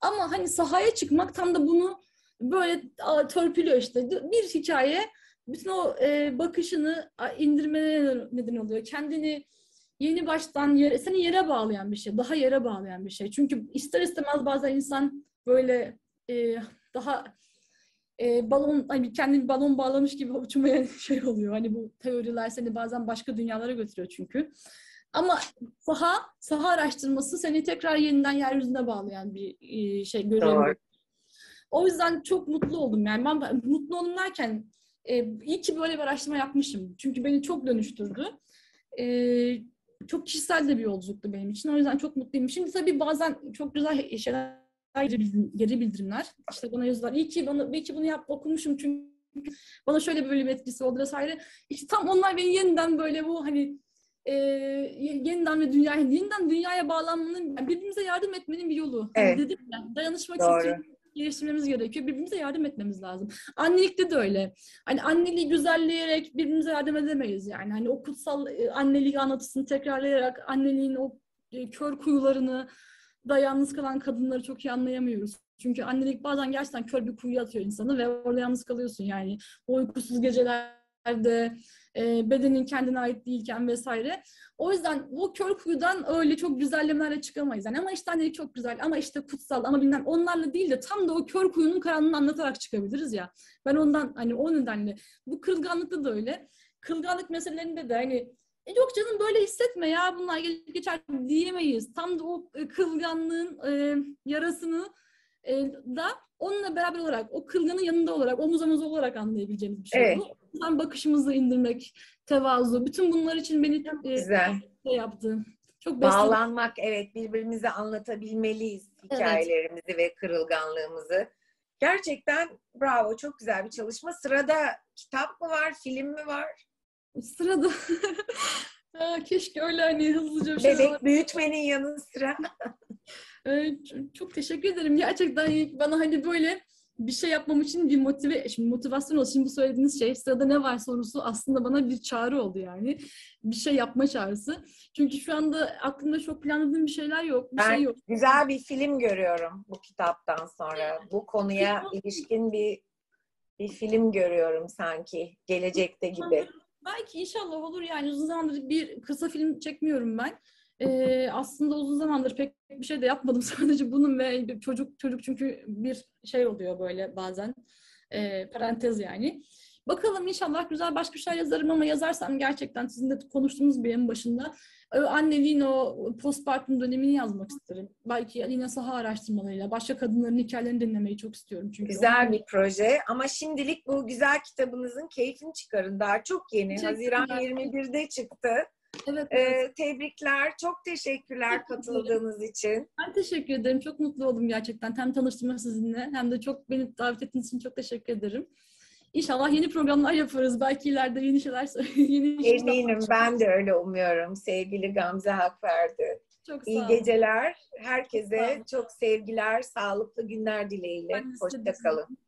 Ama hani sahaya çıkmak tam da bunu böyle törpülüyor işte. Bir hikaye bütün o e, bakışını indirmene neden oluyor. Kendini yeni baştan yere, seni yere bağlayan bir şey, daha yere bağlayan bir şey. Çünkü ister istemez bazen insan böyle e, daha e, balon, hani kendini balon bağlamış gibi uçmaya *laughs* şey oluyor. Hani bu teoriler seni bazen başka dünyalara götürüyor çünkü. Ama saha, saha araştırması seni tekrar yeniden yeryüzüne bağlayan bir e, şey görüyorum. O yüzden çok mutlu oldum. Yani ben mutlu oldum derken e, iyi ki böyle bir araştırma yapmışım. Çünkü beni çok dönüştürdü. E, çok kişisel de bir yolculuktu benim için. O yüzden çok mutluyum. Şimdi tabii bazen çok güzel şeyler geri bildirimler. İşte bana yazılar. İyi ki bana belki bunu yap okumuşum çünkü bana şöyle bir etkisi oldu vesaire. İşte tam onlar beni yeniden böyle bu hani e, yeniden ve dünyaya yeniden dünyaya bağlanmanın birbirimize yardım etmenin bir yolu. Hani evet. Hani dedim ya dayanışma kültürü geliştirmemiz gerekiyor. Birbirimize yardım etmemiz lazım. Annelikte de öyle. Hani anneliği güzelleyerek birbirimize yardım edemeyiz yani. Hani o kutsal e, annelik anlatısını tekrarlayarak anneliğin o e, kör kuyularını da yalnız kalan kadınları çok iyi anlayamıyoruz. Çünkü annelik bazen gerçekten kör bir kuyuya atıyor insanı ve orada yalnız kalıyorsun yani. O uykusuz gecelerde, e, bedenin kendine ait değilken vesaire. O yüzden o kör kuyudan öyle çok güzellemelerle çıkamayız. Yani ama işte annelik çok güzel, ama işte kutsal, ama bilmem onlarla değil de tam da o kör kuyunun karanlığını anlatarak çıkabiliriz ya. Ben ondan hani o nedenle bu kırılganlıkta da öyle. Kırılganlık meselelerinde de hani e yok canım böyle hissetme ya bunlar gelip geçer diyemeyiz. Tam da o e, kırılganlığın e, yarasını e, da onunla beraber olarak, o kırılganın yanında olarak, omuz omuz olarak anlayabileceğimiz bir şey. Evet. İnsan bakışımızı indirmek, tevazu, bütün bunlar için beni Çok e, güzel. şey yaptı. Çok. Bağlanmak, evet birbirimize anlatabilmeliyiz hikayelerimizi ve kırılganlığımızı. Gerçekten bravo, çok güzel bir çalışma. Sırada kitap mı var, film mi var? Sırada *laughs* Aa, keşke öyle hani hızlıca bir şey Bebek büyütmenin yanı sıra. *laughs* Ee, çok teşekkür ederim. Gerçekten bana hani böyle bir şey yapmam için bir motive, şimdi motivasyon oldu. Şimdi bu söylediğiniz şey sırada ne var sorusu aslında bana bir çağrı oldu yani. Bir şey yapma çağrısı. Çünkü şu anda aklımda çok planladığım bir şeyler yok. Bir Ben şey yok. güzel bir film görüyorum bu kitaptan sonra. Bu konuya ilişkin bir bir film görüyorum sanki gelecekte gibi. Belki inşallah olur yani uzun zamandır bir kısa film çekmiyorum ben. Ee, aslında uzun zamandır pek bir şey de yapmadım *laughs* sadece bunun ve çocuk çocuk çünkü bir şey oluyor böyle bazen Ee, parantez yani. Bakalım inşallah güzel başka bir şey yazarım ama yazarsam gerçekten sizin de konuştuğumuz bir en başında e, anneliğin o postpartum dönemini yazmak isterim. Belki yine saha araştırmalarıyla başka kadınların hikayelerini dinlemeyi çok istiyorum çünkü. Güzel onlar- bir proje ama şimdilik bu güzel kitabınızın keyfini çıkarın. Daha çok yeni. Haziran Teşekkürler. 21'de çıktı. Evet, evet. Ee, tebrikler. Çok teşekkürler katıldığınız için. Ben teşekkür ederim. Çok mutlu oldum gerçekten. Hem tanıştırma sizinle hem de çok beni davet ettiğiniz için çok teşekkür ederim. İnşallah yeni programlar yaparız. Belki ileride yeni şeyler *laughs* yeni Eminim ben de öyle umuyorum. Sevgili Gamze Hakverdi. Çok sağ İyi olun. geceler. Herkese olun. çok sevgiler, sağlıklı günler dileğiyle. Ben de size Hoşça kalın.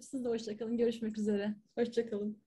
Siz de hoşça kalın. Görüşmek üzere. Hoşça kalın.